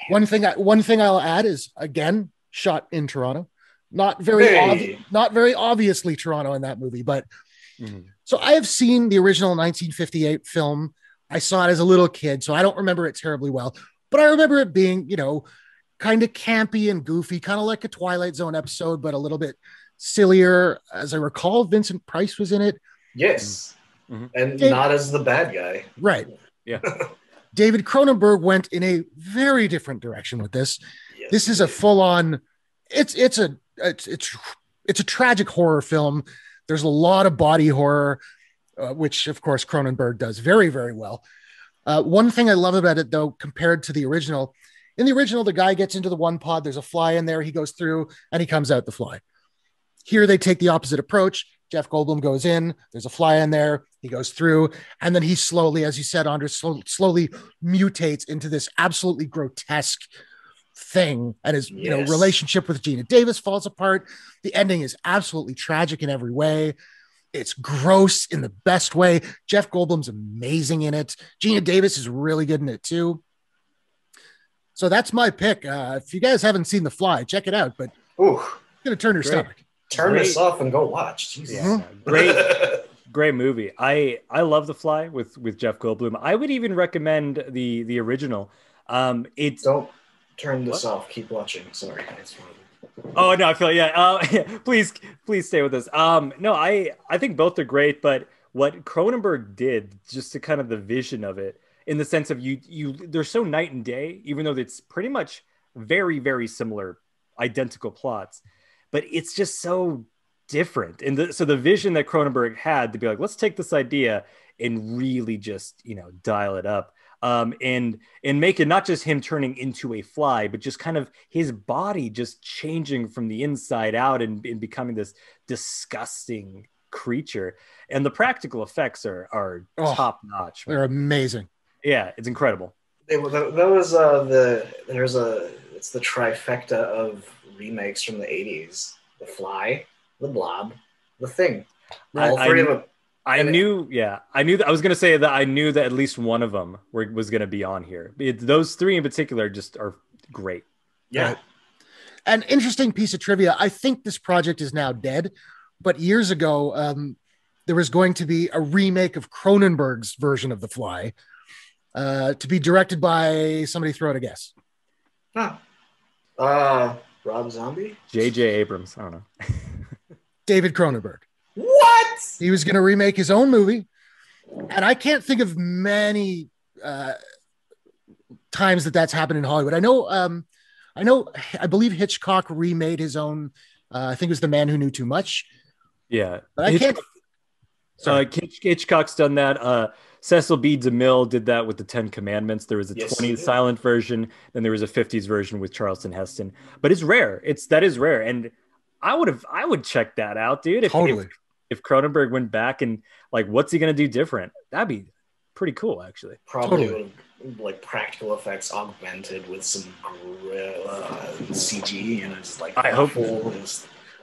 one thing, I, one thing I'll add is again shot in Toronto, not very, Hey. obvi- not very obviously Toronto in that movie, but Mhm. so I have seen the original 1958 film. I saw it as a little kid, so I don't remember it terribly well, but I remember it being, you know, kind of campy and goofy, kind of like a Twilight Zone episode, but a little bit sillier. As I recall, Vincent Price was in it. Yes. Mhm. And Dave- not as the bad guy. Right. Yeah. David Cronenberg went in a very different direction with this. Yes. This is a full on it's it's a it's it's it's a tragic horror film. There's a lot of body horror, uh, which of course Cronenberg does very very well. Uh, one thing I love about it though, compared to the original, in the original the guy gets into the one pod. There's a fly in there. He goes through and he comes out the fly. Here they take the opposite approach. Jeff Goldblum goes in. There's a fly in there. He goes through, and then he slowly, as you said, Andris, slow, slowly mutates into this absolutely grotesque thing and his you know relationship with Geena Davis falls apart. The ending is absolutely tragic in every way. It's gross in the best way. Jeff Goldblum's amazing in it. Geena Davis is really good in it too. So that's my pick. Uh, if you guys haven't seen The Fly, check it out. But Ooh, it's gonna turn your Great. stomach. Turn this off and go watch. Jesus. Yeah, great, great movie. I I love The Fly with with Jeff Goldblum. I would even recommend the the original. Um, it's Don't turn this What? off. Keep watching. Sorry. It's fine. Oh no, I feel yeah. Uh, please, please stay with us. Um, no, I I think both are great, but what Cronenberg did, just to kind of the vision of it, in the sense of you you they're so night and day, even though it's pretty much very very similar, identical plots, but it's just so different. And the, so the vision that Cronenberg had to be like, let's take this idea and really just you know dial it up um, and and make it not just him turning into a fly, but just kind of his body just changing from the inside out and, and becoming this disgusting creature. And the practical effects are are Oh. top notch. They're amazing. Yeah, it's incredible. It, that that was uh, the there's a it's the trifecta of remakes from the 80s: The Fly, The Blob, The Thing. All I- three I- of them. I And it- knew, yeah, I knew that I was gonna say that I knew that at least one of them were, was gonna be on here. It, those three in particular just are great. Yeah. Right. an interesting piece of trivia. I think this project is now dead, but years ago, um, there was going to be a remake of Cronenberg's version of The Fly, uh, to be directed by somebody. Throw out a guess. Huh. Uh, Rob Zombie. J.J. Abrams. I don't know. David Cronenberg. What? He was going to remake his own movie, and I can't think of many uh, times that that's happened in Hollywood. I know, um, I know, I believe Hitchcock remade his own. Uh, I think it was The Man Who Knew Too Much. Yeah, But I can't. Uh, Hitch- Hitchcock's done that. Uh, Cecil B. DeMille did that with the Ten Commandments. There was a Yes, he 20s silent version, then there was a 50s version with Charleston Heston. But it's rare. It's that is rare, and I would have I would check that out, dude. If, Totally. if if Cronenberg went back and like, what's he gonna do different? That'd be pretty cool, actually. Probably Totally. would like practical effects augmented with some gr- uh, CG and it's like I hope- awful.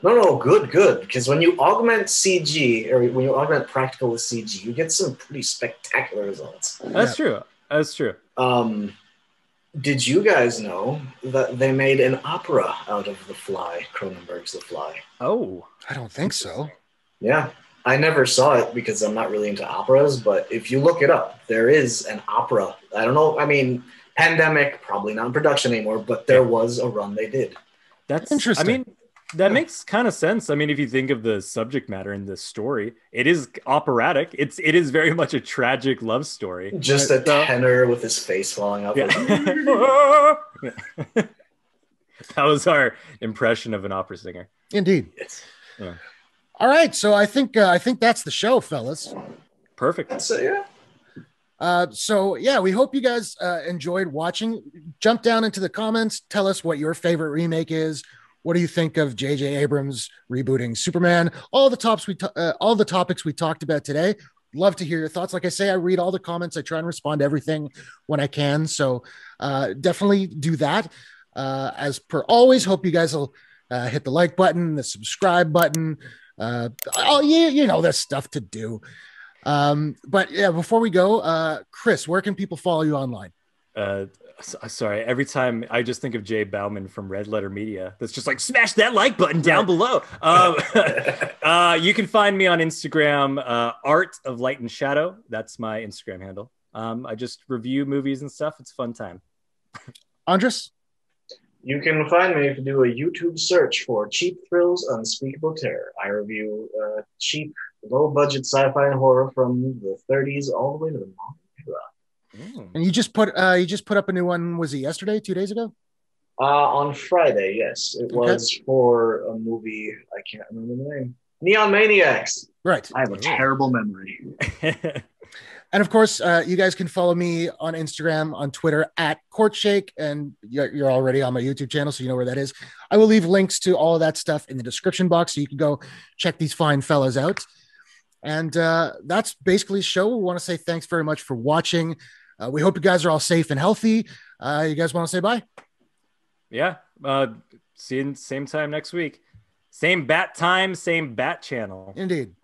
It's- No, no, good, good. Because when you augment CG or when you augment practical with CG, you get some pretty spectacular results. That's true. That's true. Um, did you guys know that they made an opera out of The Fly, Cronenberg's The Fly? Oh, I don't think so. Yeah. I never saw it because I'm not really into operas, but if you look it up, there is an opera. I don't know. I mean, pandemic, probably not in production anymore, but there was a run they did. That's Interesting. I mean, that makes kind of sense. I mean, if you think of the subject matter in this story, it is operatic. It's it is very much a tragic love story. Just a So- tenor with his face falling out. Yeah. that was our impression of an opera singer. Indeed. Yes. All right, so I think uh, I think that's the show, fellas. Perfect. So, yeah. Uh, so yeah, we hope you guys uh, enjoyed watching. Jump down into the comments. Tell us what your favorite remake is. What do you think of J.J. Abrams rebooting Superman? All the tops we ta- uh, all the topics we talked about today. Love to hear your thoughts. Like I say, I read all the comments. I try and respond to everything when I can. So uh, definitely do that. Uh, as per always, hope you guys will uh, hit the like button, the subscribe button. Uh, oh, you you know, there's stuff to do. Um, but yeah, before we go, uh, Chris, where can people follow you online? Uh, s- sorry. Every time I just think of Jay Bauman from Red Letter Media. That's just like smash that like button down below. Um, uh, you can find me on Instagram, uh, Art of Light and Shadow. That's my Instagram handle. Um, I just review movies and stuff. It's a fun time. Andris? You can find me if you do a YouTube search for Cheap Thrills Unspeakable Terror. I review uh, cheap, low budget sci fi and horror from the 30s all the way to the modern era. Mm. And you just put uh you just put up a new one, was it yesterday, two days ago? Uh, on Friday, yes. It Okay. was for a movie, I can't remember the name. Neon Maniacs. Right. I have a terrible memory. And of course, uh, you guys can follow me on Instagram, on Twitter at Courtshake, and you're, you're already on my YouTube channel, so you know where that is. I will leave links to all of that stuff in the description box, so you can go check these fine fellas out. And uh, that's basically the show. We want to say thanks very much for watching. Uh, we hope you guys are all safe and healthy. Uh, you guys want to say bye? Yeah. Uh, see you same time next week. Same bat time, same bat channel. Indeed.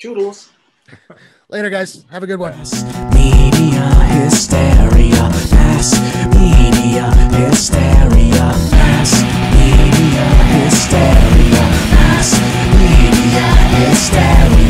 Toodles. Later, guys. Have a good one. Media hysteria. Mass media hysteria. Mass media hysteria. Mass media hysteria.